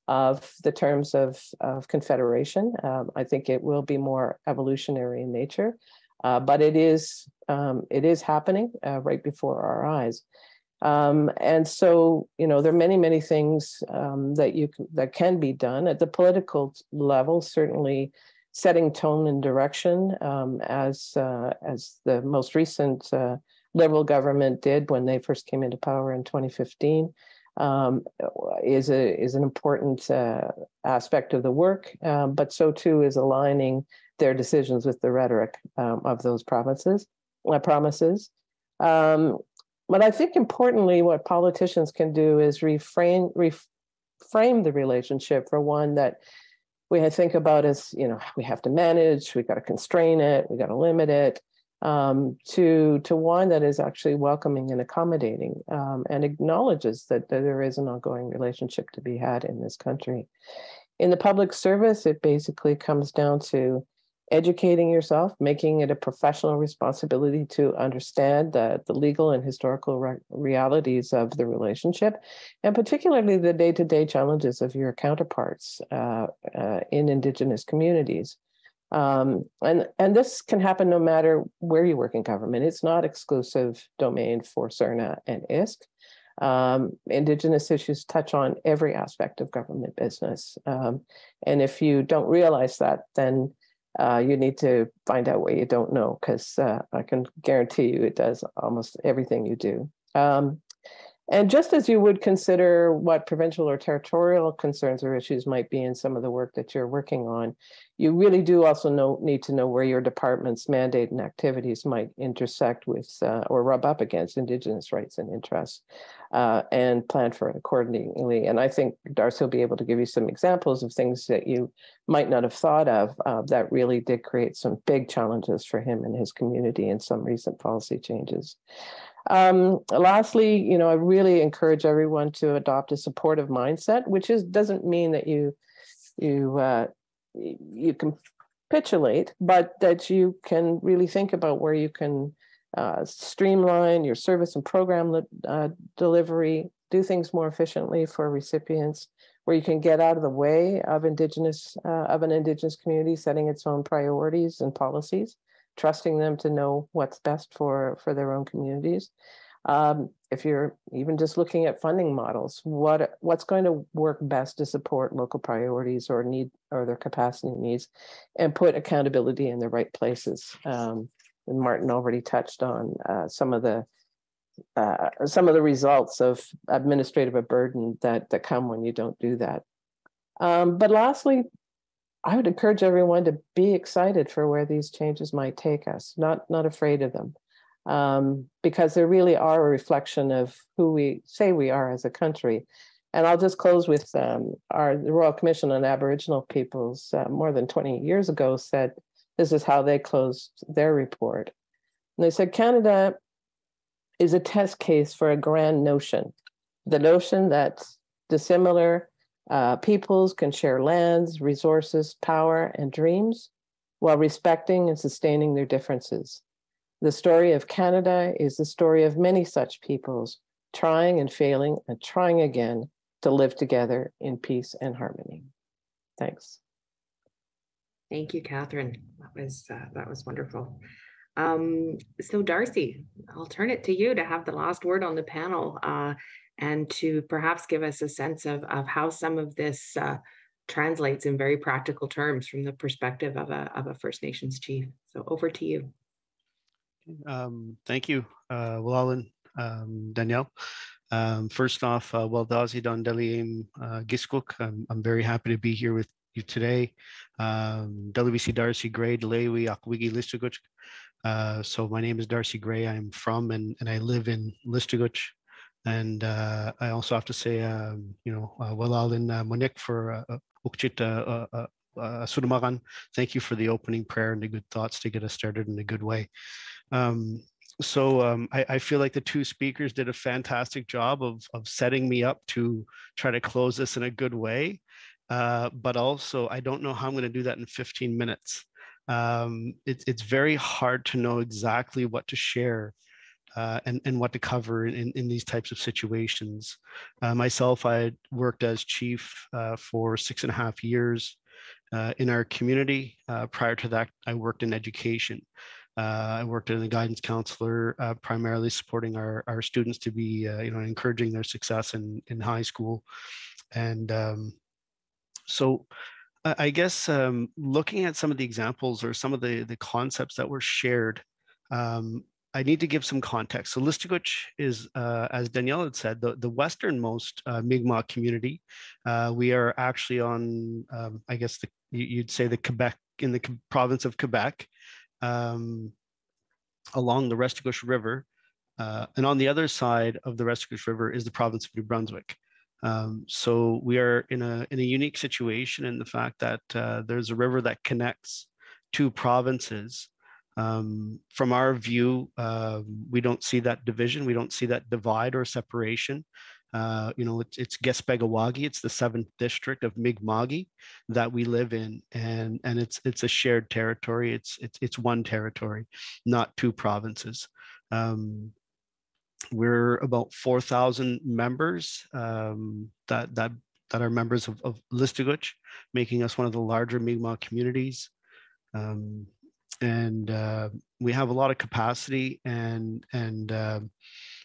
of the terms of, of confederation. Um, I think it will be more evolutionary in nature, uh, but it is um, it is happening uh, right before our eyes. Um, and so, you know, there are many, many things um, that you that can be done at the political level. Certainly, setting tone and direction, um, as uh, as the most recent uh, Liberal government did when they first came into power in 2015 um, is a is an important uh, aspect of the work, um, but so too is aligning their decisions with the rhetoric um, of those provinces uh, promises. Um, but I think importantly, what politicians can do is reframe reframe the relationship for one that we think about as you know we have to manage, we've got to constrain it, we've got to limit it um, to to one that is actually welcoming and accommodating um, and acknowledges that, that there is an ongoing relationship to be had in this country. In the public service, it basically comes down to educating yourself, making it a professional responsibility to understand the, the legal and historical re- realities of the relationship, and particularly the day to day challenges of your counterparts uh, uh, in Indigenous communities. Um, and and this can happen no matter where you work in government. It's not exclusive domain for CERNA and ISC. Um, Indigenous issues touch on every aspect of government business. Um, and if you don't realize that, then uh, you need to find out what you don't know, because uh, I can guarantee you it does almost everything you do. Um, and just as you would consider what provincial or territorial concerns or issues might be in some of the work that you're working on, you really do also know, need to know where your department's mandate and activities might intersect with uh, or rub up against Indigenous rights and interests uh, and plan for it accordingly. And I think Darcy will be able to give you some examples of things that you might not have thought of uh, that really did create some big challenges for him and his community in some recent policy changes. Um, lastly, you know, I really encourage everyone to adopt a supportive mindset, which is doesn't mean that you you uh, you capitulate, but that you can really think about where you can uh, streamline your service and program uh, delivery, do things more efficiently for recipients, where you can get out of the way of indigenous uh, of an indigenous community setting its own priorities and policies trusting them to know what's best for for their own communities. Um, if you're even just looking at funding models, what what's going to work best to support local priorities or need or their capacity needs, and put accountability in the right places. Um, and Martin already touched on uh, some of the uh, some of the results of administrative burden that that come when you don't do that. Um, but lastly, I would encourage everyone to be excited for where these changes might take us, not not afraid of them, um, because they really are a reflection of who we say we are as a country. And I'll just close with um, our the Royal Commission on Aboriginal Peoples uh, more than 20 years ago said this is how they closed their report. And they said Canada is a test case for a grand notion, the notion that dissimilar uh, peoples can share lands, resources, power, and dreams while respecting and sustaining their differences. The story of Canada is the story of many such peoples trying and failing and trying again to live together in peace and harmony. Thanks. Thank you, Catherine. That was uh, that was wonderful. Um, so Darcy, I'll turn it to you to have the last word on the panel. Uh, and to perhaps give us a sense of, of how some of this uh, translates in very practical terms from the perspective of a, of a First Nations chief. So over to you. Um, thank you, uh, Walalin, um, Danielle. Um, first off, uh, Waldazi Don Delium uh. I'm, very happy to be here with you today. Um, WBC Darcy Gray, Lewi, Akwigi, Listuguj. Uh, so my name is Darcy Gray. I'm from and, and I live in Listuguj, and uh, I also have to say, um, you know, uh, Walalin uh, Monique for Ukchit uh, uh, Sudamagan. Thank you for the opening prayer and the good thoughts to get us started in a good way. Um, so um, I, I, feel like the two speakers did a fantastic job of, of setting me up to try to close this in a good way. Uh, but also, I don't know how I'm going to do that in 15 minutes. um, it's it's very hard to know exactly what to share uh, and, and what to cover in, in these types of situations. Uh, myself, I worked as chief uh, for six and a half years uh, in our community. Uh, prior to that, I worked in education. Uh, I worked as a guidance counselor, primarily supporting our, our students to be, you know, encouraging their success in, in high school. And um, so I guess um, looking at some of the examples or some of the, the concepts that were shared, um, I need to give some context. So Listuguj is, uh, as Danielle had said, the, the westernmost uh, Mi'kmaq community. Uh, we are actually on, um, I guess the, you'd say the Quebec, in the province of Quebec, um, along the Restigouche River. Uh, and on the other side of the Restigouche River is the province of New Brunswick. Um, so we are in a, in a unique situation in the fact that uh, there's a river that connects two provinces um, from our view, uh, we don't see that division. We don't see that divide or separation. Uh, you know, it's, it's Gespe'gewa'gi. It's the seventh district of Mi'kma'ki that we live in, and and it's it's a shared territory. It's it's it's one territory, not two provinces. Um, we're about four thousand members um, that that that are members of, of Listuguj, making us one of the larger Mi'kmaq communities. Um, and uh, we have a lot of capacity and and uh,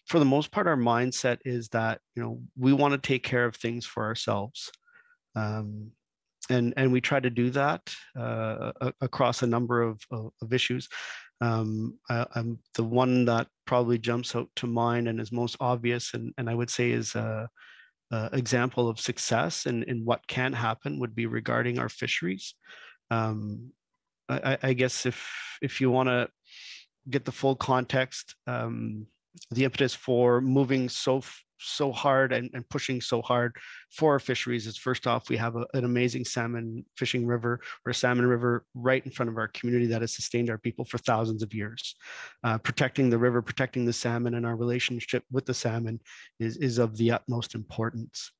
for the most part our mindset is that you know we want to take care of things for ourselves. Um, and and we try to do that uh, across a number of, of, of issues. Um, I, am the one that probably jumps out to mind and is most obvious and, and i would say is a, a example of success and, and what can happen would be regarding our fisheries. Um, I, I guess if if you want to get the full context, um, the impetus for moving so so hard and, and pushing so hard for fisheries is first off we have a, an amazing salmon fishing river or salmon river right in front of our community that has sustained our people for thousands of years. Uh, protecting the river protecting the salmon and our relationship with the salmon is, is of the utmost importance.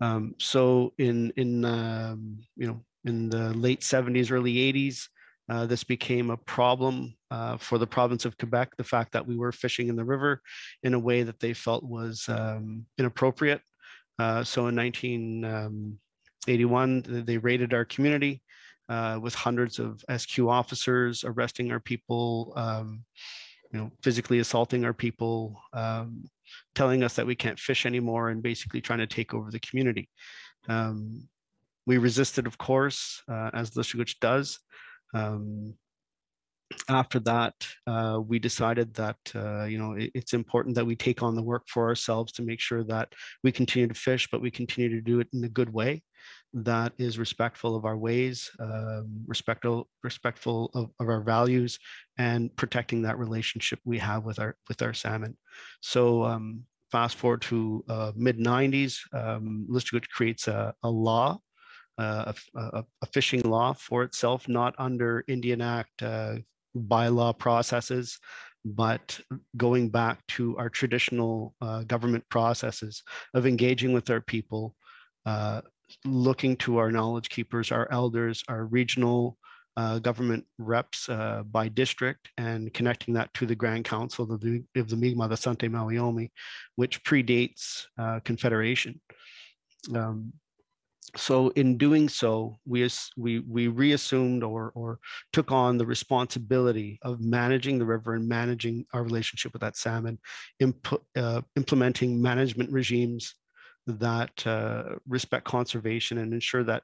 Um, so in in um, you know in the late 70s, early 80s. Uh, this became a problem uh, for the province of Quebec, the fact that we were fishing in the river in a way that they felt was um, inappropriate. Uh, so in 1981, um, they raided our community uh, with hundreds of SQ officers arresting our people, um, you know, physically assaulting our people, um, telling us that we can't fish anymore, and basically trying to take over the community. Um, we resisted, of course, uh, as Listuguj does. Um, after that, uh, we decided that uh, you know it, it's important that we take on the work for ourselves to make sure that we continue to fish, but we continue to do it in a good way that is respectful of our ways, um, respectful respectful of, of, our values, and protecting that relationship we have with our with our salmon. So um, fast forward to uh, mid 90s, um, creates a, a law a, a, fishing law for itself, not under Indian Act uh, bylaw processes, but going back to our traditional uh, government processes of engaging with our people, uh, looking to our knowledge keepers, our elders, our regional uh, government reps uh, by district and connecting that to the Grand Council of the, of the Mi'kmaq, the Santé Mawiómi which predates uh, Confederation. Um, so in doing so, we we we reassumed or or took on the responsibility of managing the river and managing our relationship with that salmon, imp- uh, implementing management regimes that uh, respect conservation and ensure that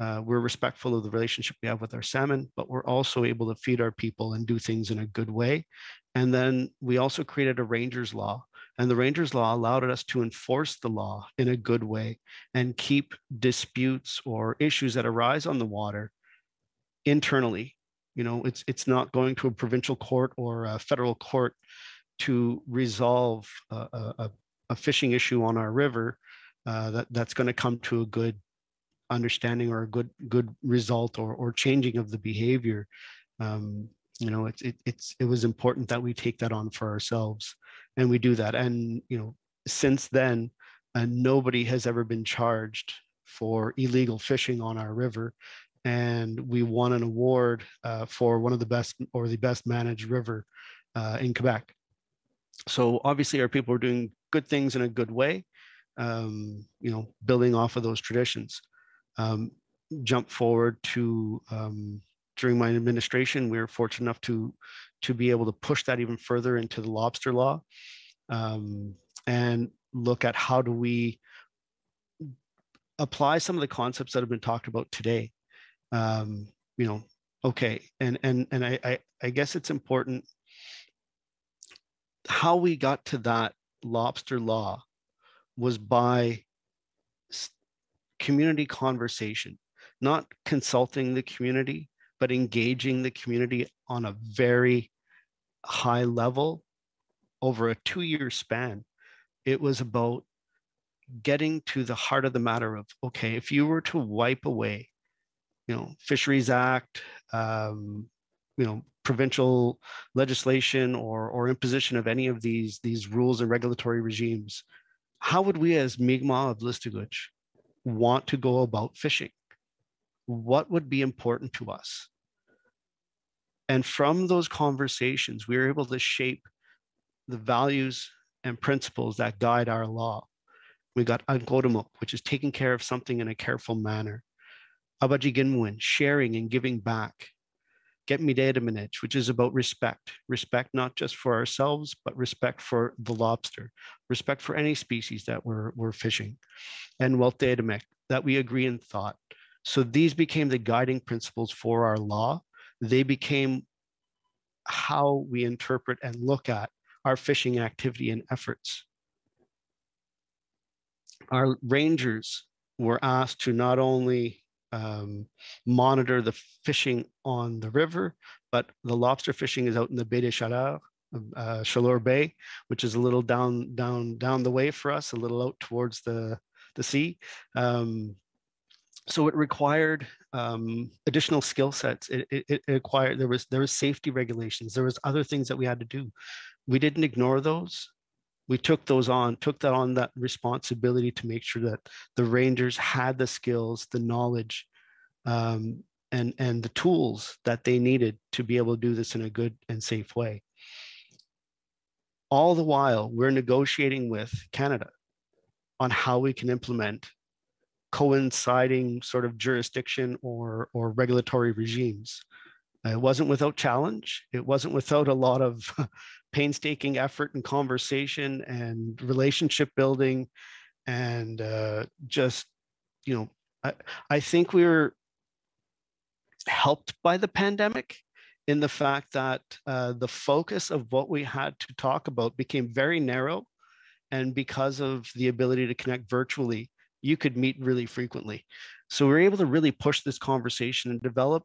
uh, we're respectful of the relationship we have with our salmon, but we're also able to feed our people and do things in a good way. And then we also created a rangers law and the Rangers law allowed us to enforce the law in a good way and keep disputes or issues that arise on the water internally. You know, it's it's not going to a provincial court or a federal court to resolve a, a, a fishing issue on our river uh, that that's going to come to a good understanding or a good good result or or changing of the behavior. Um, you know, it's it, it's it was important that we take that on for ourselves and we do that and you know since then uh, nobody has ever been charged for illegal fishing on our river and we won an award uh, for one of the best or the best managed river uh, in Quebec. So obviously our people are doing good things in a good way, um, you know, building off of those traditions. Um, jump forward to um, during my administration, we were fortunate enough to to be able to push that even further into the lobster law um, and look at how do we apply some of the concepts that have been talked about today. Um, you know, okay, and and and I, I I guess it's important how we got to that lobster law was by community conversation, not consulting the community, but engaging the community on a very high level over a two year span. It was about getting to the heart of the matter of okay, if you were to wipe away, you know, Fisheries Act, um, you know, provincial legislation or, or imposition of any of these, these rules and regulatory regimes, how would we as Mi'kmaq of Listuguj want to go about fishing? What would be important to us? And from those conversations, we were able to shape the values and principles that guide our law. We got Ankodamuk, which is taking care of something in a careful manner. Abajiginwin, sharing and giving back. Get Me Minich, which is about respect. Respect not just for ourselves, but respect for the lobster, respect for any species that we're, we're fishing. And Wealth that we agree in thought. So these became the guiding principles for our law. They became how we interpret and look at our fishing activity and efforts. Our rangers were asked to not only um, monitor the fishing on the river, but the lobster fishing is out in the Baie des Chaleurs, uh, Chaleur Bay, which is a little down down down the way for us, a little out towards the the sea. Um, so it required um, additional skill sets. It, it, it, required there was there was safety regulations. There was other things that we had to do. We didn't ignore those we took those on, took that on that responsibility to make sure that the Rangers had the skills, the knowledge, um, and and the tools that they needed to be able to do this in a good and safe way. All the while, we're negotiating with Canada on how we can implement coinciding sort of jurisdiction or or regulatory regimes. It wasn't without challenge. It wasn't without a lot of painstaking effort and conversation and relationship building and uh, just you know I, I think we were helped by the pandemic in the fact that uh, the focus of what we had to talk about became very narrow and because of the ability to connect virtually you could meet really frequently so we were able to really push this conversation and develop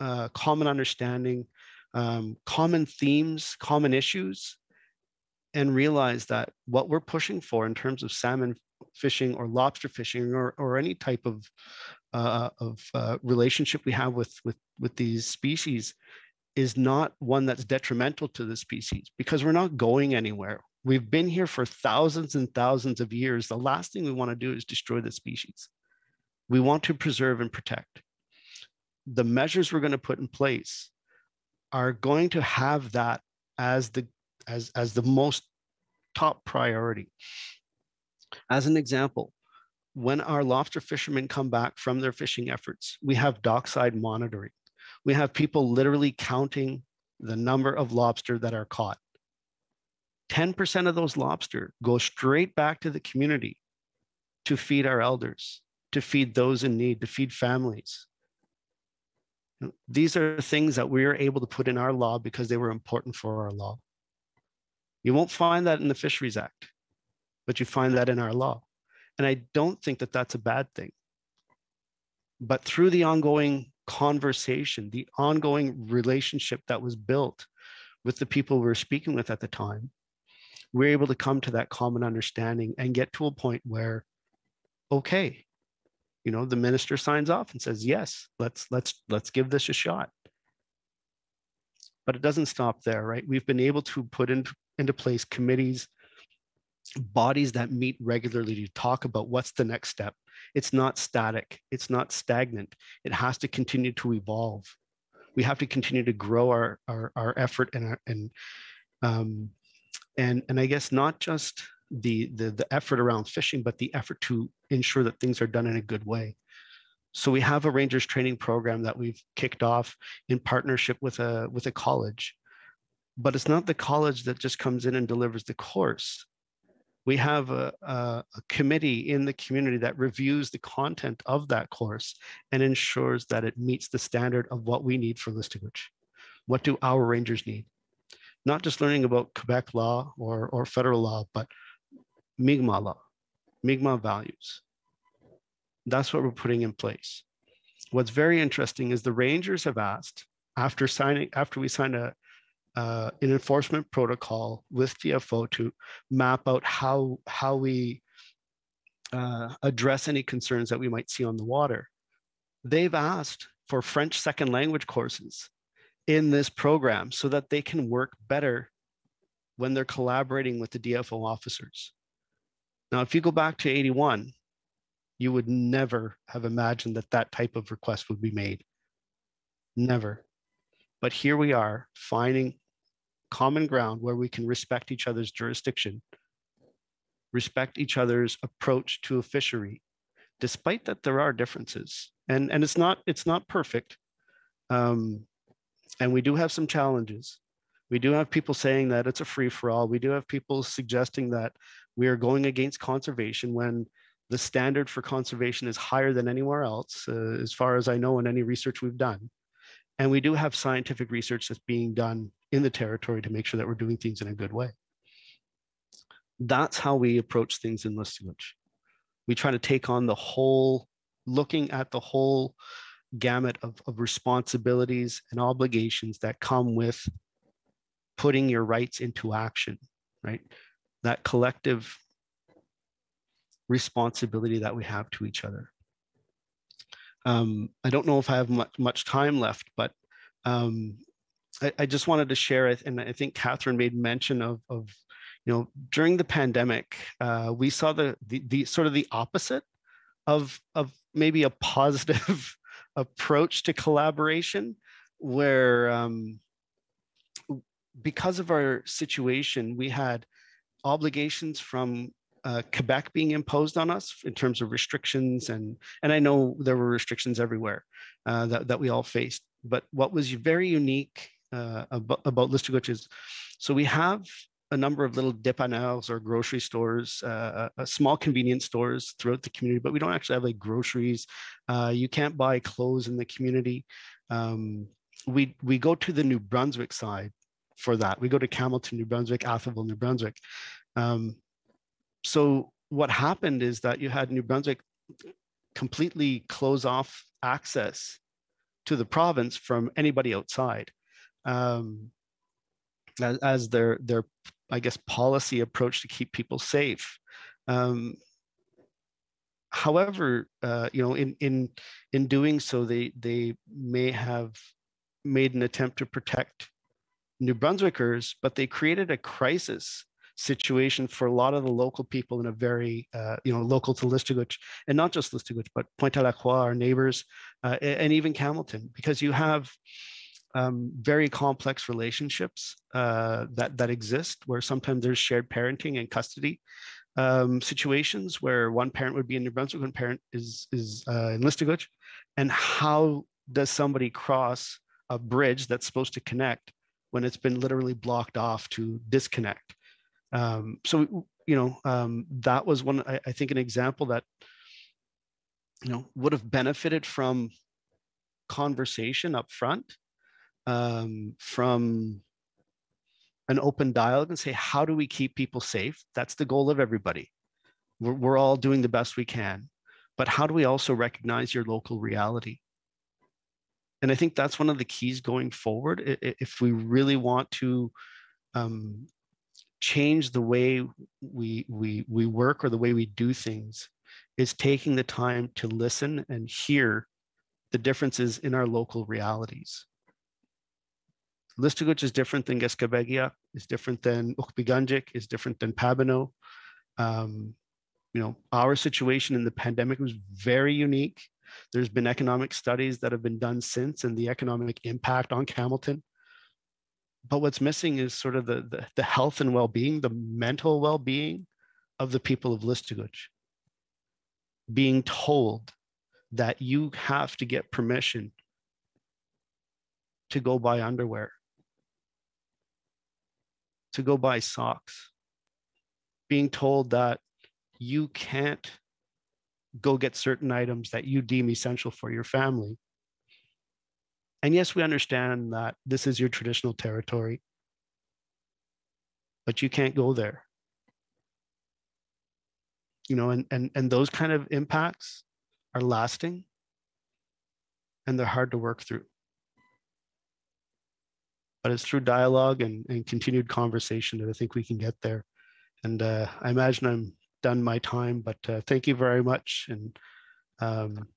uh, common understanding um, common themes, common issues, and realize that what we're pushing for in terms of salmon fishing or lobster fishing or, or any type of, uh, of uh, relationship we have with, with, with these species is not one that's detrimental to the species because we're not going anywhere. We've been here for thousands and thousands of years. The last thing we want to do is destroy the species. We want to preserve and protect. The measures we're going to put in place are going to have that as the as as the most top priority. As an example, when our lobster fishermen come back from their fishing efforts, we have dockside monitoring. We have people literally counting the number of lobster that are caught. 10% of those lobster go straight back to the community to feed our elders, to feed those in need, to feed families. These are things that we are able to put in our law because they were important for our law. You won't find that in the Fisheries Act, but you find that in our law. And I don't think that that's a bad thing. But through the ongoing conversation, the ongoing relationship that was built with the people we were speaking with at the time, we're able to come to that common understanding and get to a point where, okay, you know the minister signs off and says yes let's let's let's give this a shot but it doesn't stop there right we've been able to put into into place committees bodies that meet regularly to talk about what's the next step. It's not static, it's not stagnant. It has to continue to evolve. We have to continue to grow our, our, our effort and, our, and, um, and, and I guess not just the, the, the effort around fishing, but the effort to ensure that things are done in a good way. So we have a rangers training program that we've kicked off in partnership with a with a college. But it's not the college that just comes in and delivers the course we have a, a, a, committee in the community that reviews the content of that course and ensures that it meets the standard of what we need for Listuguj. What do our rangers need? Not just learning about Quebec law or, or federal law, but Mi'kmaq law, Mi'kmaq values. That's what we're putting in place. What's very interesting is the rangers have asked after signing, after we signed a, uh, an enforcement protocol with DFO to map out how, how we uh, address any concerns that we might see on the water. They've asked for French second language courses in this program so that they can work better when they're collaborating with the DFO officers. Now, if you go back to 81, you would never have imagined that that type of request would be made. Never. But here we are finding common ground where we can respect each other's jurisdiction, respect each other's approach to a fishery, despite that there are differences. And, and it's not it's not perfect. Um, and we do have some challenges. We do have people saying that it's a free for all. We do have people suggesting that we are going against conservation when the standard for conservation is higher than anywhere else, uh, as far as I know in any research we've done. And we do have scientific research that's being done in the territory to make sure that we're doing things in a good way. That's how we approach things in Listuguj. We try to take on the whole, looking at the whole gamut of, of responsibilities and obligations that come with putting your rights into action, right? That collective responsibility that we have to each other. Um, I don't know if I have much, much time left, but um, I, I, just wanted to share it, and I think Catherine made mention of, of you know, during the pandemic, uh, we saw the, the, the sort of the opposite of of maybe a positive approach to collaboration, where um, because of our situation, we had obligations from uh, Quebec being imposed on us in terms of restrictions, and and I know there were restrictions everywhere uh, that that we all faced. But what was very unique uh, about, about Listuguj is, so we have a number of little dépanneurs or grocery stores, uh, uh, small convenience stores throughout the community, but we don't actually have like groceries. Uh, you can't buy clothes in the community. Um, we we go to the New Brunswick side for that. We go to Campbellton, New Brunswick, Atholville, New Brunswick. Um, so what happened is that you had New Brunswick completely close off access to the province from anybody outside um, as, as, their their I guess policy approach to keep people safe. Um, however, uh, you know, in in in doing so, they they may have made an attempt to protect New Brunswickers, but they created a crisis situation for a lot of the local people in a very, uh, you know, local to Listuguj, and not just Listuguj, but Pointe à la Croix, our neighbors, uh, and even Campbellton, because you have um, very complex relationships uh, that that exist, where sometimes there's shared parenting and custody um, situations where one parent would be in New Brunswick, one parent is is uh, in Listuguj, and how does somebody cross a bridge that's supposed to connect when it's been literally blocked off to disconnect? Um, so you know um, that was one I, I, think an example that you know would have benefited from conversation up front, um, from an open dialogue, and say how do we keep people safe? That's the goal of everybody. We're, we're all doing the best we can, but how do we also recognize your local reality? And I think that's one of the keys going forward. If we really want to um, change the way we we we work or the way we do things is taking the time to listen and hear the differences in our local realities. Listuguj is different than Gesgapegiag, is different than Ugpi'ganjig, is different than Pabineau. Um, you know, our situation in the pandemic was very unique. There's been economic studies that have been done since and the economic impact on Campbellton. But what's missing is sort of the, the, the health and well-being, the mental well-being of the people of Listuguj. Being told that you have to get permission to go buy underwear, to go buy socks, being told that you can't go get certain items that you deem essential for your family. And yes, we understand that this is your traditional territory, but you can't go there. You know, and, and, and those kind of impacts are lasting and they're hard to work through. But it's through dialogue and, and continued conversation that I think we can get there. And uh, I imagine I'm done my time, but uh, thank you very much. And um,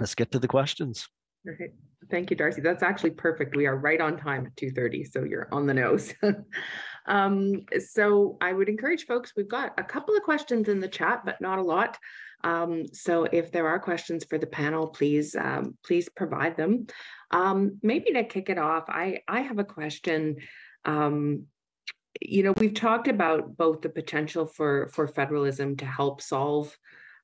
let's get to the questions. Okay. Thank you, Darcy. That's actually perfect. We are right on time at 2.30, so you're on the nose. um, so I would encourage folks, we've got a couple of questions in the chat, but not a lot. Um, so if there are questions for the panel, please, um, please provide them. Um, maybe to kick it off, I, I have a question um, you know, we've talked about both the potential for for federalism to help solve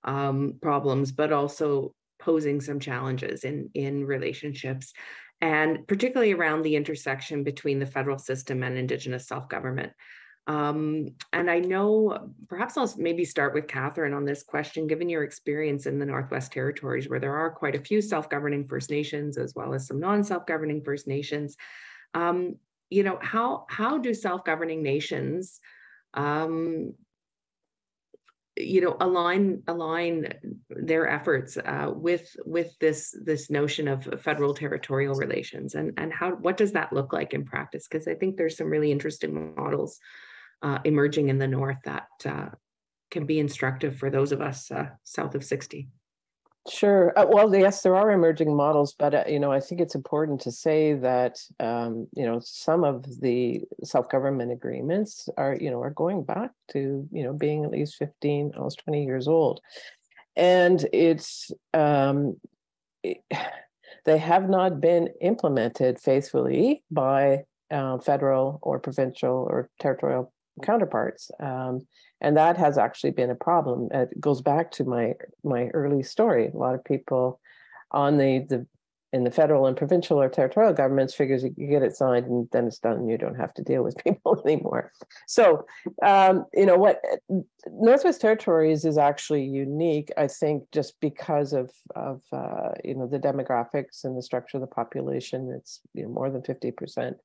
um, problems, but also posing some challenges in in relationships, and particularly around the intersection between the federal system and Indigenous self government. Um, and I know perhaps I'll maybe start with Catherine on this question, given your experience in the Northwest Territories, where there are quite a few self governing First Nations as well as some non self governing First Nations. Um, you know how how do self-governing nations um, you know align align their efforts uh, with with this this notion of federal territorial relations and and how what does that look like in practice because i think there's some really interesting models uh, emerging in the north that uh, can be instructive for those of us uh, south of 60 Sure. Uh, well, yes, there are emerging models, but uh, you know, I think it's important to say that um, you know some of the self-government agreements are you know are going back to you know being at least fifteen, almost twenty years old, and it's um, it, they have not been implemented faithfully by uh, federal or provincial or territorial counterparts. Um, and that has actually been a problem. It goes back to my my early story. A lot of people on the the in the federal and provincial or territorial governments figures you get it signed and then it's done and you don't have to deal with people anymore so um, you know what northwest territories is actually unique i think just because of of uh, you know the demographics and the structure of the population it's you know more than 50 percent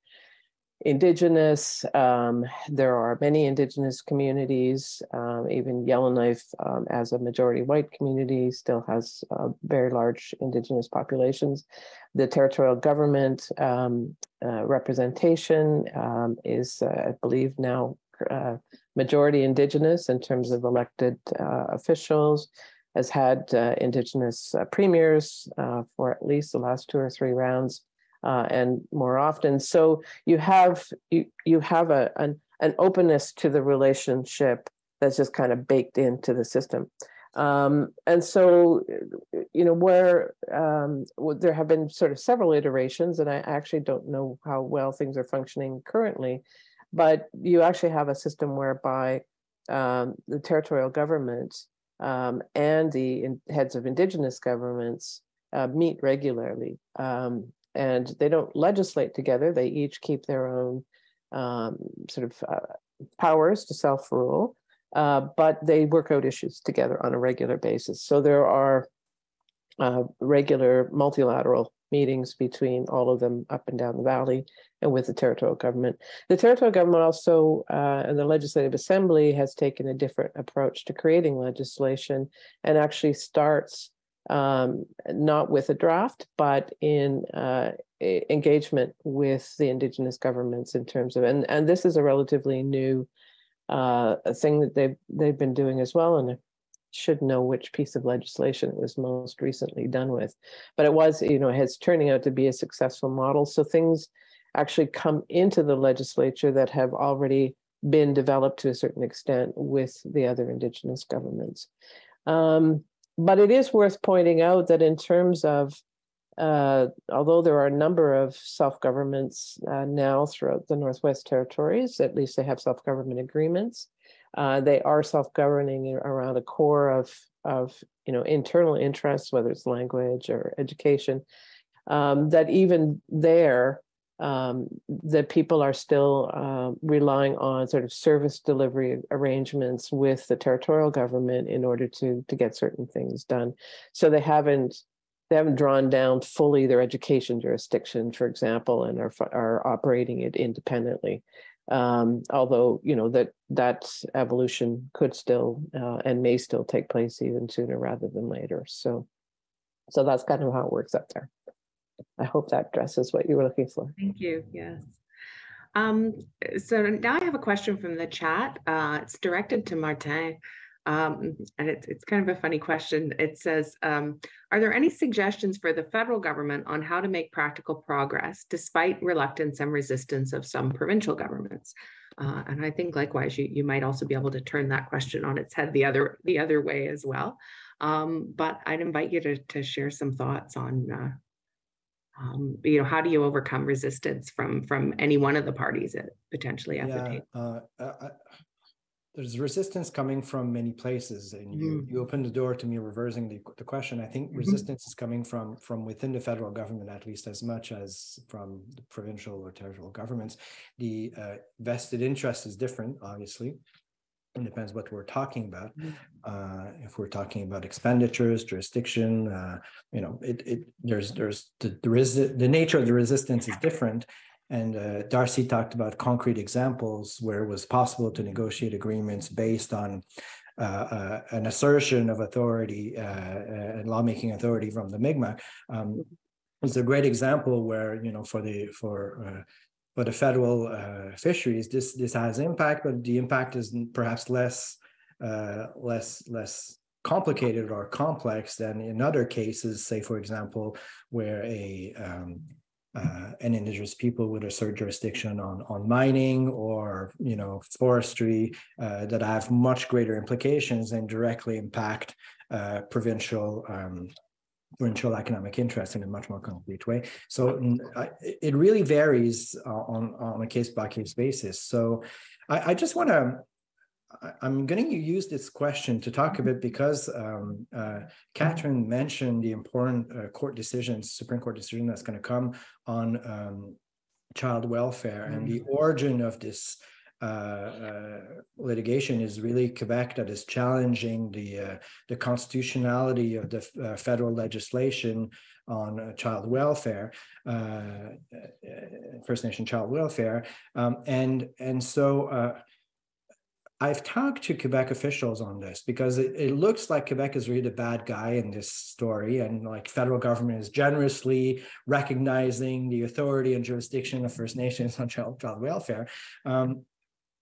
indigenous. Um, there are many indigenous communities. Um, even Yellowknife, um, as a majority white community, still has uh, very large indigenous populations. The territorial government um, uh, representation um, is, uh, I believe, now uh, majority indigenous in terms of elected uh, officials. Has had uh, indigenous premiers for at least the last two or three rounds uh, and more often. So you have you you have a an, an openness to the relationship that's just kind of baked into the system. Um, and so, you know, where um, there have been sort of several iterations, and I actually don't know how well things are functioning currently, but you actually have a system whereby um, the territorial government um, and the in, heads of indigenous governments uh, meet regularly. Um, and they don't legislate together. They each keep their own um, sort of uh, powers to self rule, uh, but they work out issues together on a regular basis. So there are uh, regular multilateral meetings between all of them up and down the valley and with the territorial government. The territorial government also uh, and the Legislative Assembly has taken a different approach to creating legislation and actually starts um, not with a draft, but in uh, engagement with the indigenous governments in terms of, and, and this is a relatively new uh, thing that they've, they've been doing as well. And I should know which piece of legislation it was most recently done with, but it was, you know, it's turning out to be a successful model. So things actually come into the legislature that have already been developed to a certain extent with the other Indigenous governments. Um, but it is worth pointing out that in terms of, uh, although there are a number of self-governments uh, now throughout the Northwest Territories, at least they have self-government agreements, uh, they are self-governing around a core of, of you know, internal interests, whether it's language or education, um, that even there, um, that people are still uh, relying on sort of service delivery arrangements with the territorial government in order to to get certain things done. So they haven't they haven't drawn down fully their education jurisdiction, for example, and are are operating it independently. Um, although you know that that evolution could still uh, and may still take place even sooner rather than later. So so that's kind of how it works up there. I hope that addresses what you were looking for. Thank you. Yes. Um, so now I have a question from the chat. Uh, it's directed to Martin. Um, and it's, it's kind of a funny question. It says, um, are there any suggestions for the federal government on how to make practical progress despite reluctance and resistance of some provincial governments? Uh, and I think likewise, you, you might also be able to turn that question on its head the other the other way as well. Um, but I'd invite you to, to share some thoughts on uh, um, you know how do you overcome resistance from from any one of the parties at potentially at yeah, the uh, uh, there's resistance coming from many places and you mm. you open the door to me reversing the, the question i think mm-hmm. resistance is coming from from within the federal government at least as much as from the provincial or territorial governments the uh, vested interest is different obviously it depends what we're talking about. Mm. Uh, if we're talking about expenditures, jurisdiction, uh, you know, it, it there's there's the the, resi- the nature of the resistance is different. And uh, Darcy talked about concrete examples where it was possible to negotiate agreements based on uh, uh, an assertion of authority uh, and lawmaking authority from the Mi'kmaq. Um, it's a great example where you know for the for for the federal uh, fisheries, this this has impact, but the impact is perhaps less uh, less less complicated or complex than in other cases. Say, for example, where a um, uh, an indigenous people would assert jurisdiction on on mining or you know forestry uh, that have much greater implications and directly impact uh, provincial um, provincial economic interest in a much more concrete way. So it really varies uh, on, on a case by case basis. So I, I just want to I'm going to use this question to talk a bit because um, uh, Catherine mentioned the important uh, court decisions, Supreme Court decision that's going to come on um, child welfare mm-hmm. and the origin of this litigation is really Quebec that is challenging the uh, the constitutionality of the uh, federal legislation on uh, child welfare, uh, First Nation child welfare, um, and and so. I've talked to Quebec officials on this because it, it, looks like Quebec is really the bad guy in this story, and like federal government is generously recognizing the authority and jurisdiction of First Nations on child, child welfare. Um,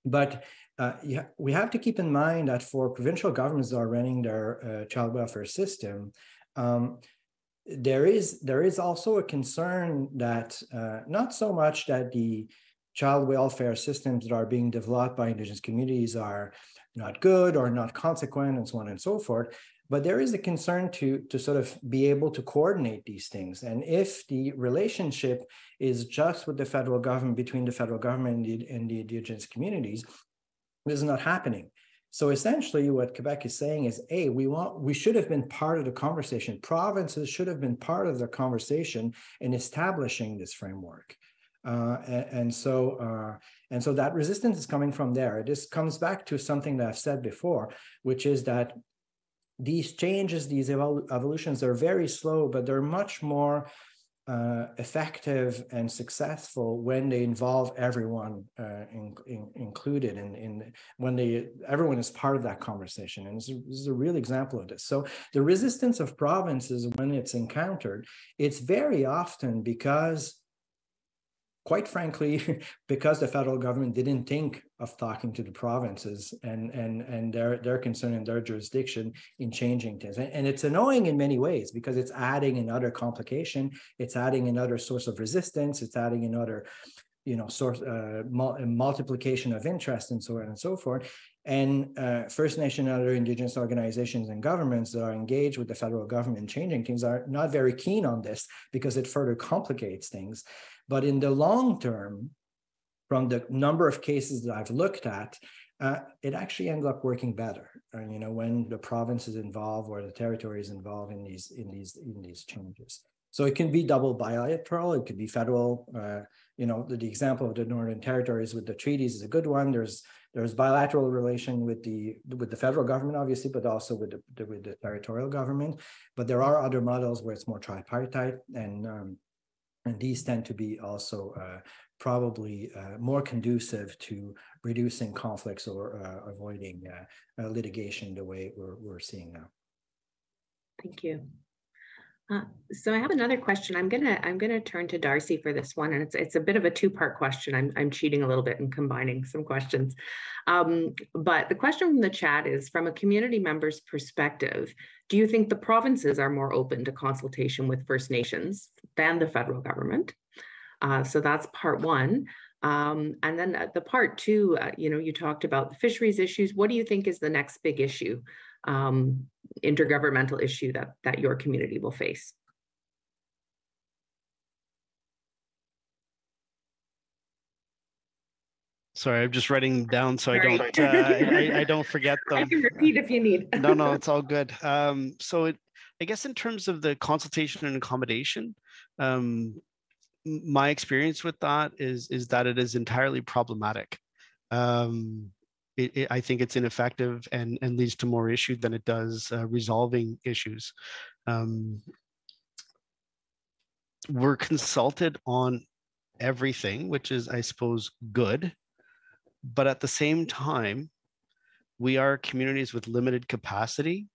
but uh, yeah, we have to keep in mind that for provincial governments that are running their uh, child welfare system, um, there is there is also a concern that uh, not so much that the child welfare systems that are being developed by indigenous communities are not good or not consequent and so on and so forth but there is a concern to to sort of be able to coordinate these things. And if the relationship is just with the federal government between the federal government and the, and the indigenous communities this is not happening. So essentially what quebec is saying is a we want we should have been part of the conversation. Provinces should have been part of the conversation in establishing this framework. Uh, and, and, so uh, and so that resistance is coming from there. This comes back to something that I've said before, which is that these changes, these evol- evolutions are very slow, but they're much more uh, effective and successful when they involve everyone uh, in, in, included in, in when they everyone is part of that conversation. And this is, this is, a real example of this. So the resistance of provinces when it's encountered it's very often because quite frankly, because the federal government didn't think of talking to the provinces and and and their their concern and their jurisdiction in changing things. And, and, it's annoying in many ways because it's adding another complication, it's adding another source of resistance, it's adding another you know, source uh, multiplication of interest and so on and so forth. And uh, First Nation and other Indigenous organizations and governments that are engaged with the federal government changing things are not very keen on this because it further complicates things. But in the long term, from the number of cases that I've looked at, uh, it actually ends up working better. And, you know, when the province is involved or the territory is involved in these in these in these changes. So it can be double bilateral. It could be federal. Uh, you know, the, the, example of the Northern Territories with the treaties is a good one. There's there's bilateral relation with the with the federal government, obviously, but also with the, the with the territorial government. But there are other models where it's more tripartite, and um, and these tend to be also uh, probably uh, more conducive to reducing conflicts or uh, avoiding uh, uh, litigation the way we're, we're seeing now. Thank you. Uh, so I have another question. I'm gonna I'm gonna turn to Darcy for this one, and it's it's a bit of a two part question. I'm I'm cheating a little bit and combining some questions, um, but the question from the chat is from a community member's perspective. Do you think the provinces are more open to consultation with First Nations than the federal government? Uh, so that's part one. Um, and then uh, the part two, uh, you know, you talked about the fisheries issues. What do you think is the next big issue, um, intergovernmental issue that, that your community will face? Sorry, I'm just writing down so I don't uh, I, I, don't forget them. I can repeat if you need. no, no, it's all good. Um, so it, I guess in terms of the consultation and accommodation, um, my experience with that is is that it is entirely problematic. Um, it, it, I think it's ineffective and and leads to more issues than it does uh, resolving issues. Um, we're consulted on everything, which is, I suppose, good, but at the same time, we are communities with limited capacity.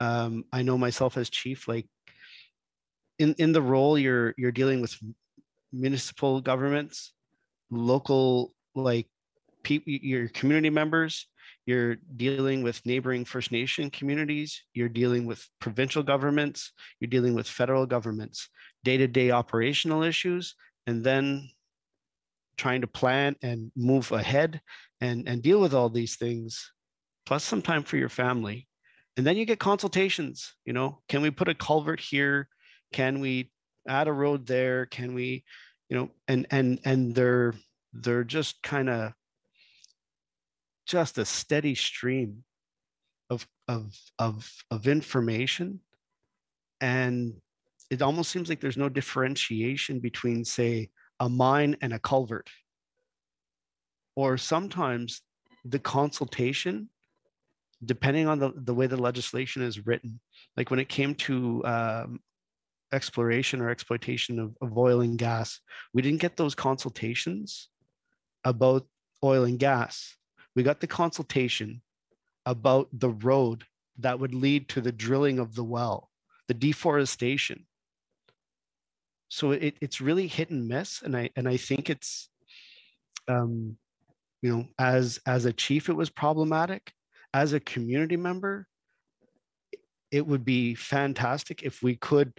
Um, I know myself as chief, like in in the role you're you're dealing with municipal governments, local like people, your community members. You're dealing with neighboring First Nation communities. You're dealing with provincial governments. You're dealing with federal governments. Day-to-day operational issues, and then trying to plan and move ahead and and deal with all these things plus some time for your family and then you get consultations you know can we put a culvert here can we add a road there? Can we you know and and and they're they're just kind of just a steady stream of of of of information. And it almost seems like there's no differentiation between say a mine and a culvert. Or sometimes the consultation depending on the, the way the legislation is written like when it came to um, exploration or exploitation of, of oil and gas. We didn't get those consultations about oil and gas. We got the consultation about the road that would lead to the drilling of the well, the deforestation. So it, it's really hit and miss, and I and I think it's, um, you know, as as a chief, it was problematic. As a community member, it would be fantastic if we could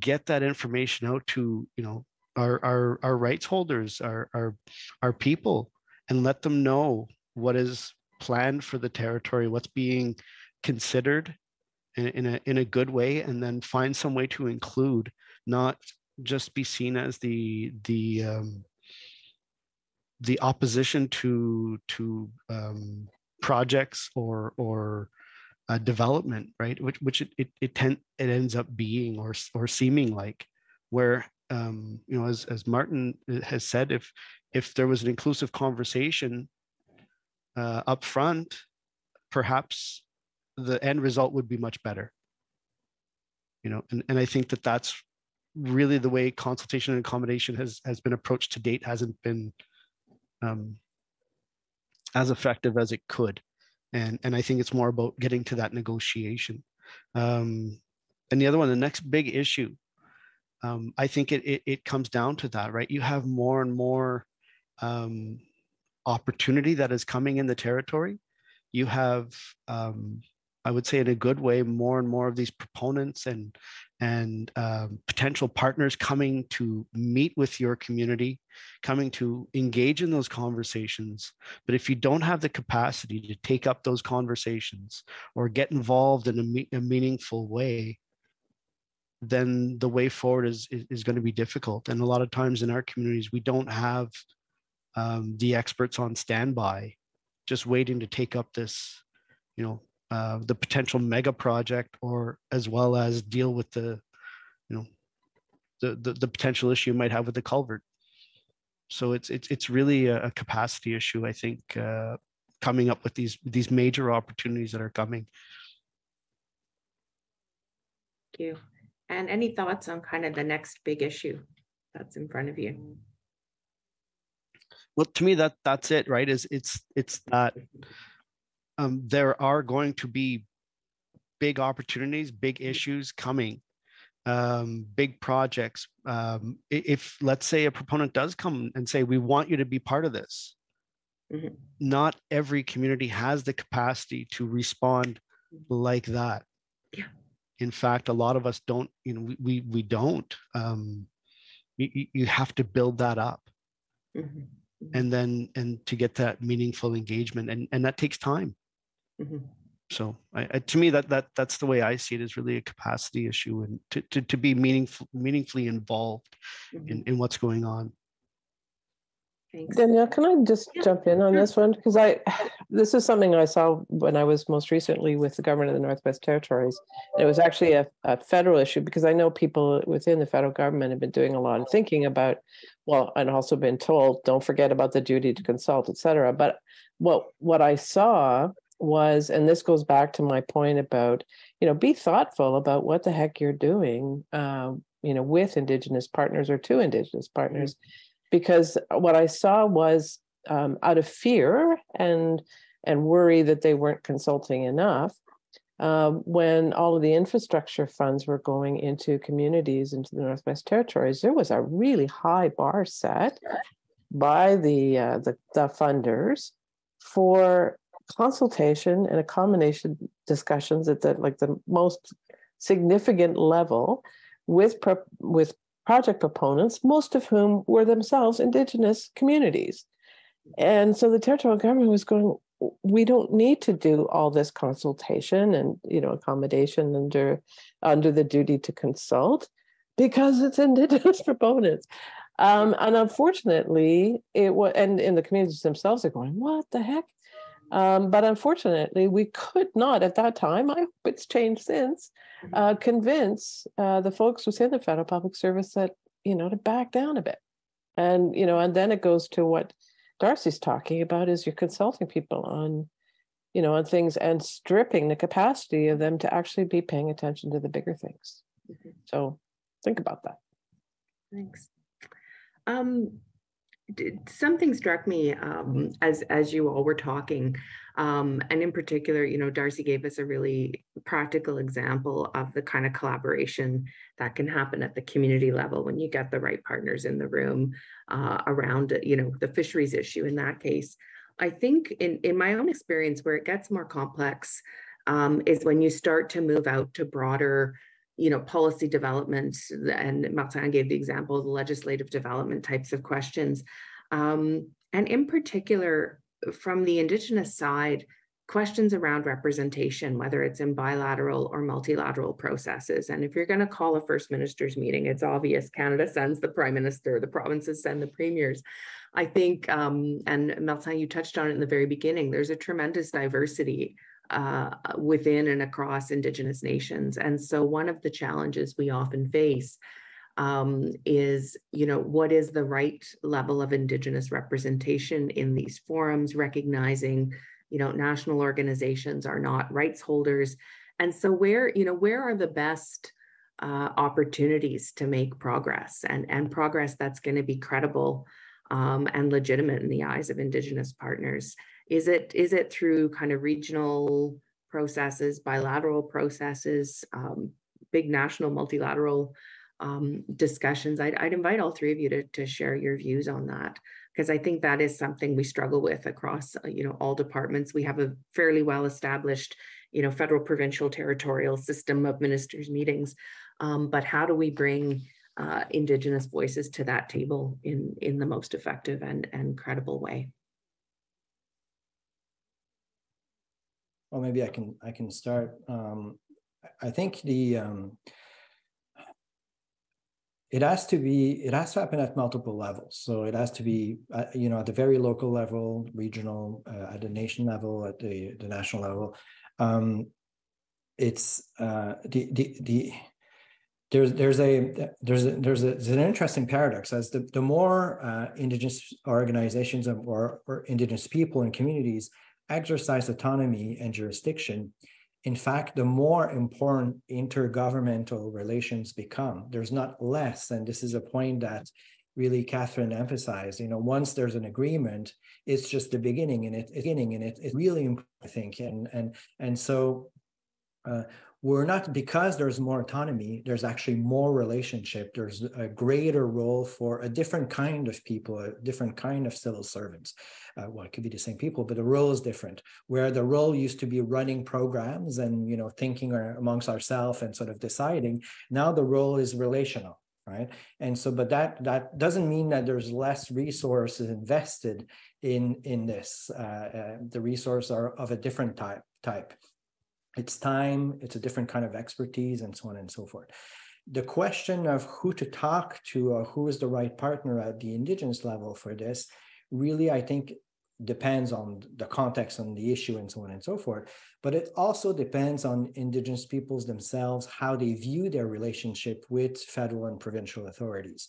get that information out to you know our our, our rights holders our, our our people and let them know what is planned for the territory what's being considered in, in a in a good way and then find some way to include not just be seen as the the um, the opposition to to um, projects or or uh, development, right? Which which it it it, tend, it ends up being or or seeming like, where um, you know, as as Martin uh, has said, if if there was an inclusive conversation uh, up front, perhaps the end result would be much better. You know, and, and I think that that's really the way consultation and accommodation has has been approached to date hasn't been um, as effective as it could and and I think it's more about getting to that negotiation. Um, and the other one, the next big issue, um, I think it, it, it comes down to that, right? You have more and more um, opportunity that is coming in the territory. You have, um, I would say, in a good way, more and more of these proponents and and um, potential partners coming to meet with your community, coming to engage in those conversations. But if you don't have the capacity to take up those conversations or get involved in a, me- a meaningful way, then the way forward is, is, is going to be difficult. And a lot of times in our communities, we don't have um, the experts on standby, just waiting to take up this, you know, uh, the potential mega project or as well as deal with the you know the, the, the potential issue you might have with the culvert. So it's it's it's really a, a capacity issue i think uh, coming up with these these major opportunities that are coming. Thank you. And any thoughts on kind of the next big issue that's in front of you? Well to me that that's it right? Is it's it's that um, there are going to be big opportunities, big issues coming, um, big projects. Um, if let's say a proponent does come and say, we want you to be part of this, mm-hmm. not every community has the capacity to respond like that. Yeah. In fact, a lot of us don't, you know, we, we, we don't. Um, you, you have to build that up. Mm-hmm. mm-hmm. And then, and to get that meaningful engagement, and, and that takes time. Mm-hmm. So I, I, to me, that that that's the way I see it is really a capacity issue and to, to, to be meaningful, meaningfully involved mm-hmm. in, in what's going on. Thanks. Danielle, can I just yeah, jump in on sure. this one? Because I, this is something I saw when I was most recently with the government of the Northwest Territories. And it was actually a, a federal issue because I know people within the federal government have been doing a lot of thinking about, well, and also been told, don't forget about the duty to consult, et cetera. But what what I saw was, and this goes back to my point about, you know, be thoughtful about what the heck you're doing, uh, you know, with Indigenous partners or to Indigenous partners, because what I saw was um, out of fear and and worry that they weren't consulting enough. Um, when all of the infrastructure funds were going into communities into the Northwest Territories, there was a really high bar set by the uh, the, the funders for consultation and accommodation discussions at the like the most significant level with pro- with project proponents, most of whom were themselves indigenous communities. And so the territorial government was going, we don't need to do all this consultation and you know accommodation under under the duty to consult because it's indigenous proponents. Um, and unfortunately, it was, and in the communities themselves are going, what the heck? Um, but unfortunately, we could not at that time, I hope it's changed since, mm-hmm. uh, convince uh, the folks within the federal public service that, you know, to back down a bit. And, you know, and then it goes to what Darcy's talking about is you're consulting people on, you know, on things and stripping the capacity of them to actually be paying attention to the bigger things. Mm-hmm. So think about that. Thanks. Um, something struck me um, as as you all were talking, um, and in particular, you know, Darcy gave us a really practical example of the kind of collaboration that can happen at the community level when you get the right partners in the room uh, around, you know, the fisheries issue. In that case, I think in in my own experience, where it gets more complex um, is when you start to move out to broader you know, policy development, and Martin gave the example of the legislative development types of questions. Um, and in particular, from the Indigenous side, questions around representation, whether it's in bilateral or multilateral processes. And if you're going to call a First Ministers meeting, it's obvious Canada sends the Prime Minister, the provinces send the premiers. I think, um, and Martin, you touched on it in the very beginning, there's a tremendous diversity uh, within and across Indigenous nations. And so one of the challenges we often face um, is, you know, what is the right level of Indigenous representation in these forums, recognizing, you know, national organizations are not rights holders. And so where, you know, where are the best uh, opportunities to make progress and, and progress that's going to be credible um, and legitimate in the eyes of Indigenous partners? Is it is it through kind of regional processes, bilateral processes, um, big national multilateral um, discussions? I'd, I'd invite all three of you to, to share your views on that because I think that is something we struggle with across uh, you know all departments. We have a fairly well established you know federal, provincial, territorial system of ministers' meetings. Um, but how do we bring uh, Indigenous voices to that table in, in the most effective and, and credible way? Well, maybe I can I can start. Um, I think the um, it has to be it has to happen at multiple levels. So it has to be uh, you know at the very local level regional uh, at the nation level at the the national level. Um it's uh the the the there's there's a there's a, there's, a, there's an interesting paradox. As the, the more uh, indigenous organizations or, or indigenous people and communities exercise autonomy and jurisdiction in fact, the more important intergovernmental relations become, there's not less. And this is a point that really Catherine emphasized. You know, once there's an agreement, it's just the beginning, and it beginning, and it, it's really important, I think. And and and so uh, we're not because there's more autonomy there's actually more relationship. There's a greater role for a different kind of people a different kind of civil servants. Uh, well it could be the same people but the role is different where the role used to be running programs and you know thinking amongst ourselves and sort of deciding now the role is relational right? And so but that that doesn't mean that there's less resources invested in in this. Uh, uh, the resources are of a different type type it's time, it's a different kind of expertise, and so on and so forth. The question of who to talk to or who is the right partner at the indigenous level for this really, I think, depends on the context on the issue and so on and so forth. But it also depends on indigenous peoples themselves, how they view their relationship with federal and provincial authorities.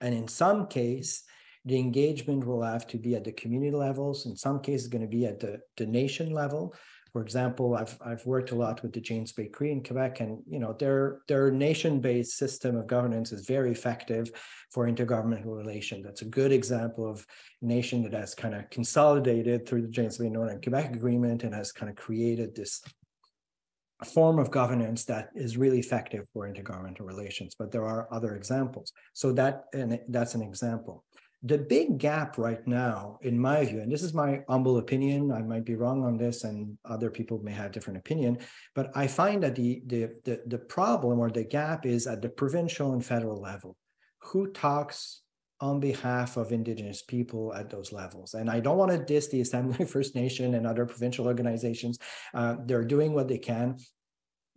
And in some case, the engagement will have to be at the community levels. In some cases, going to be at the, the nation level. For example, I've I've worked a lot with the James Bay Cree in Quebec, and you know their their nation-based system of governance is very effective for intergovernmental relation. That's a good example of a nation that has kind of consolidated through the James Bay Northern Quebec Agreement and has kind of created this form of governance that is really effective for intergovernmental relations. But there are other examples. So that and that's an example the big gap right now, in my view, and this is my humble opinion, I might be wrong on this, and other people may have different opinion, but I find that the the the, the problem or the gap is at the provincial and federal level. Who talks on behalf of Indigenous people at those levels. And I don't want to diss the Assembly First Nation and other provincial organizations. Uh, they're doing what they can,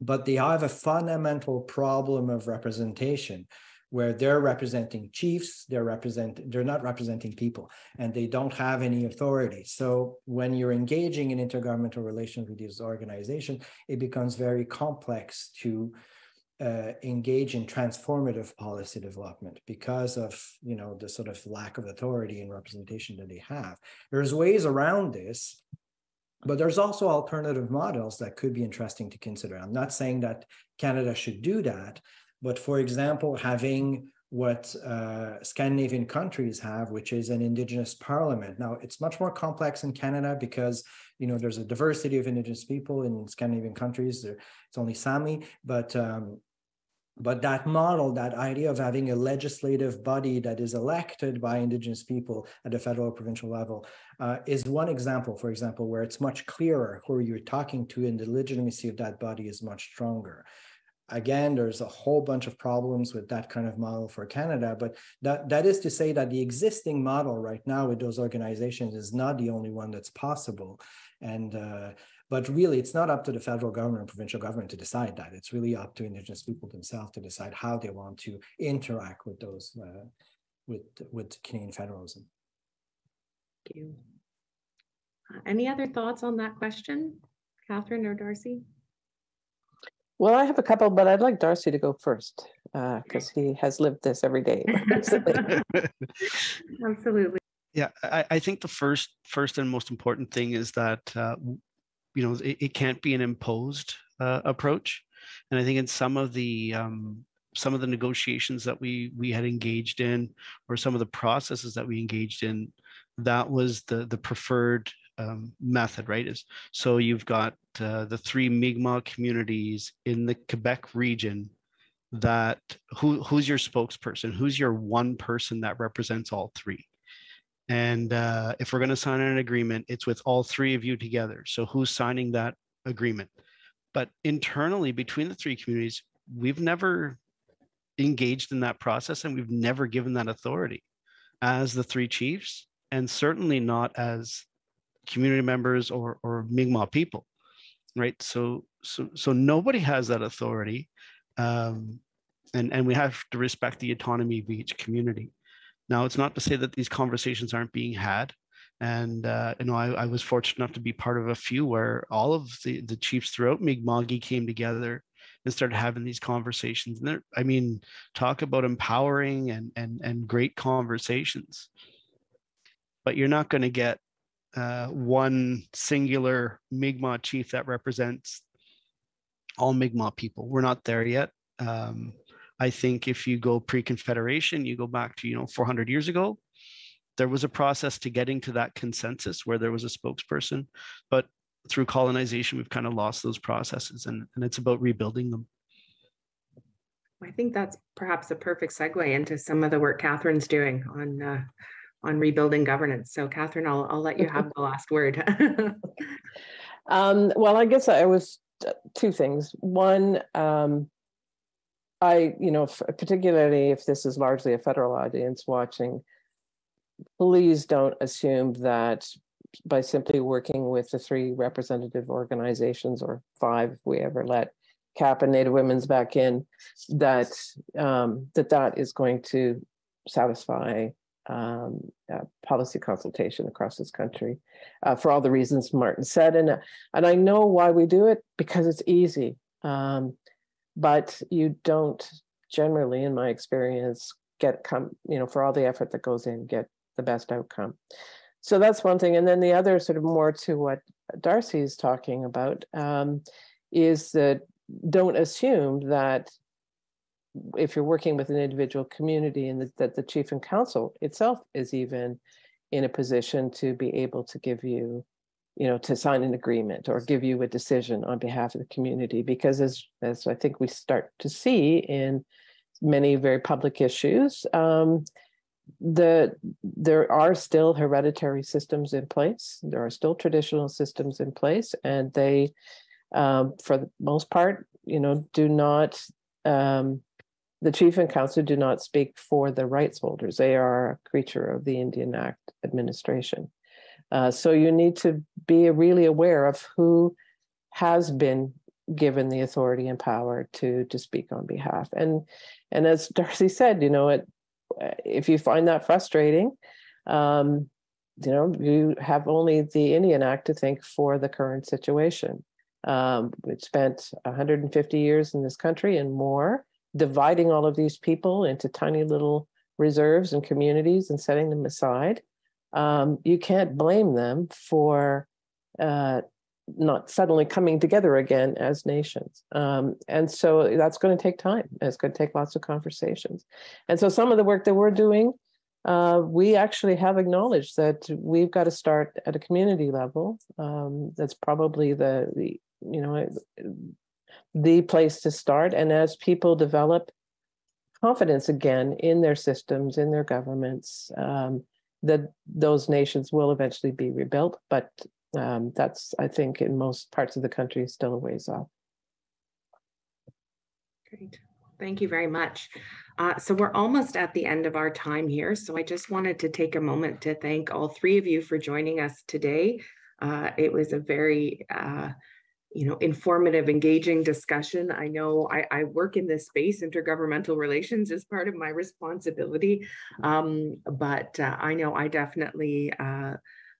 but they have a fundamental problem of representation where they're representing chiefs they're represent they're not representing people and they don't have any authority. So when you're engaging in intergovernmental relations with these organizations it becomes very complex to uh, engage in transformative policy development because of you know the sort of lack of authority and representation that they have. There's ways around this but there's also alternative models that could be interesting to consider. I'm not saying that canada should do that but for example, having what uh, Scandinavian countries have, which is an indigenous parliament. Now, it's much more complex in Canada because you know there's a diversity of indigenous people in Scandinavian countries. It's only Sami, but um, but that model, that idea of having a legislative body that is elected by indigenous people at the federal or provincial level uh, is one example, for example, where it's much clearer who you're talking to and the legitimacy of that body is much stronger again, there's a whole bunch of problems with that kind of model for Canada, but that, that is to say that the existing model right now with those organizations is not the only one that's possible. And uh, but really, it's not up to the federal government and provincial government to decide that. It's really up to Indigenous people themselves to decide how they want to interact with those uh, with with Canadian federalism. Thank you. Uh, any other thoughts on that question, Catherine or Darcy? Well, I have a couple, but I'd like Darcy to go first because uh, he has lived this every day. Absolutely. Yeah, I, I, think the first, first and most important thing is that uh, you know it, it, can't be an imposed uh, approach, and I think in some of the um, some of the negotiations that we we had engaged in, or some of the processes that we engaged in, that was the the preferred um, method, right? Is so you've got uh, the three Mi'kmaq communities in the Quebec region that who who's your spokesperson? Who's your one person that represents all three? And uh, if we're going to sign an agreement, it's with all three of you together. So who's signing that agreement? But internally, between the three communities, we've never engaged in that process and we've never given that authority as the three chiefs and certainly not as community members or or Mi'kmaq people right? So so so nobody has that authority um, and and we have to respect the autonomy of each community. Now it's not to say that these conversations aren't being had and uh, you know I, I, was fortunate enough to be part of a few where all of the, the chiefs throughout Mi'kma'ki came together and started having these conversations. And I mean talk about empowering and and and great conversations but you're not going to get uh, one singular Mi'kmaq chief that represents all Mi'kmaq people. We're not there yet. Um, I think if you go pre-Confederation, you go back to you know 400 years ago, there was a process to getting to that consensus where there was a spokesperson, but through colonization, we've kind of lost those processes, and, and it's about rebuilding them. I think that's perhaps a perfect segue into some of the work Catherine's doing on uh, on rebuilding governance. So, Catherine, I'll I'll let you have the last word. um, well, I guess I was two things. One, um, I, you know, particularly if this is largely a federal audience watching, please don't assume that by simply working with the three representative organizations or five, if we ever let CAP and Native Women's back in, that um, that that is going to satisfy um, uh, policy consultation across this country uh, for all the reasons Martin said. And, and I know why we do it because it's easy. Um, but you don't generally, in my experience, get come, you know, for all the effort that goes in, get the best outcome. So that's one thing. And then the other sort of more to what Darcy is talking about um, is that don't assume that if you're working with an individual community and that, that the chief and council itself is even in a position to be able to give you you know to sign an agreement or give you a decision on behalf of the community. Because as as i think we start to see in many very public issues um, the there are still hereditary systems in place. There are still traditional systems in place and they um, for the most part you know do not um, the chief and council do not speak for the rights holders. They are a creature of the Indian Act administration. Uh, so you need to be really aware of who has been given the authority and power to to speak on behalf. And and as Darcy said, you know, it, if you find that frustrating, um, you know, you have only the Indian Act to thank for the current situation. Um, we've spent 150 years in this country and more dividing all of these people into tiny little reserves and communities and setting them aside, um, you can't blame them for uh, not suddenly coming together again as nations. Um, and so that's going to take time. It's going to take lots of conversations. And so some of the work that we're doing, uh, we actually have acknowledged that we've got to start at a community level. Um, that's probably the, the you know the place to start. And as people develop confidence again in their systems, in their governments, um, that those nations will eventually be rebuilt. But um, that's, I think, in most parts of the country, still a ways off. Great. Thank you very much. Uh, so we're almost at the end of our time here. So I just wanted to take a moment to thank all three of you for joining us today. Uh, it was a very uh, you know, informative, engaging discussion. I know I, I, work in this space, intergovernmental relations is part of my responsibility, um, but uh, I know I definitely uh,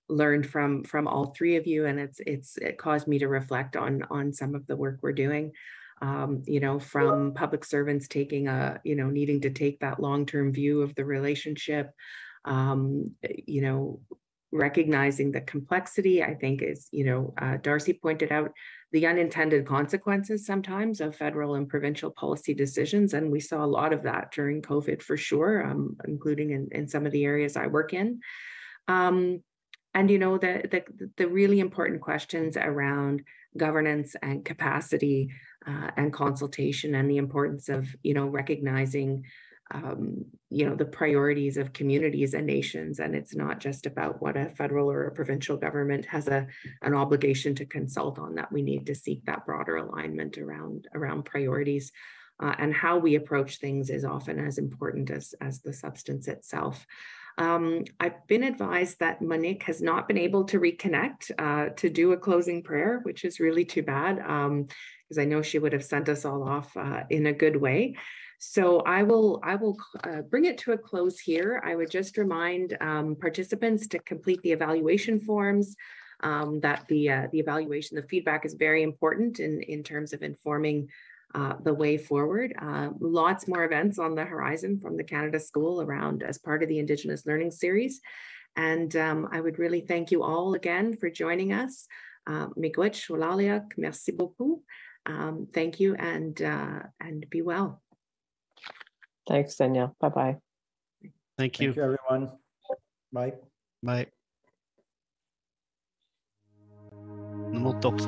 learned from from all three of you, and it's it's it caused me to reflect on on some of the work we're doing. Um, you know, from public servants taking a you know needing to take that long term view of the relationship. Um, you know, recognizing the complexity i think is you know uh, darcy pointed out the unintended consequences sometimes of federal and provincial policy decisions. And we saw a lot of that during COVID for sure, um, including in, in some of the areas I work in. Um, and you know the, the, the really important questions around governance and capacity uh, and consultation and the importance of you know recognizing um, you know the priorities of communities and nations and it's not just about what a federal or a provincial government has a an obligation to consult on that we need to seek that broader alignment around around priorities uh, and how we approach things is often as important as, as the substance itself. Um, I've been advised that Monique has not been able to reconnect uh, to do a closing prayer, which is really too bad, because um, I know she would have sent us all off uh, in a good way. So I will I will uh, bring it to a close here. I would just remind um, participants to complete the evaluation forms. Um, that the uh, the evaluation, the feedback is very important in in terms of informing uh, the way forward. Uh, lots more events on the horizon from the Canada School around as part of the Indigenous Learning Series. And um, I would really thank you all again for joining us. Uh, merci beaucoup. Um, thank you and, uh, and be well. Thanks, Danielle. Bye-bye. Thank you. Thank you, everyone. Bye. Bye. No more talks.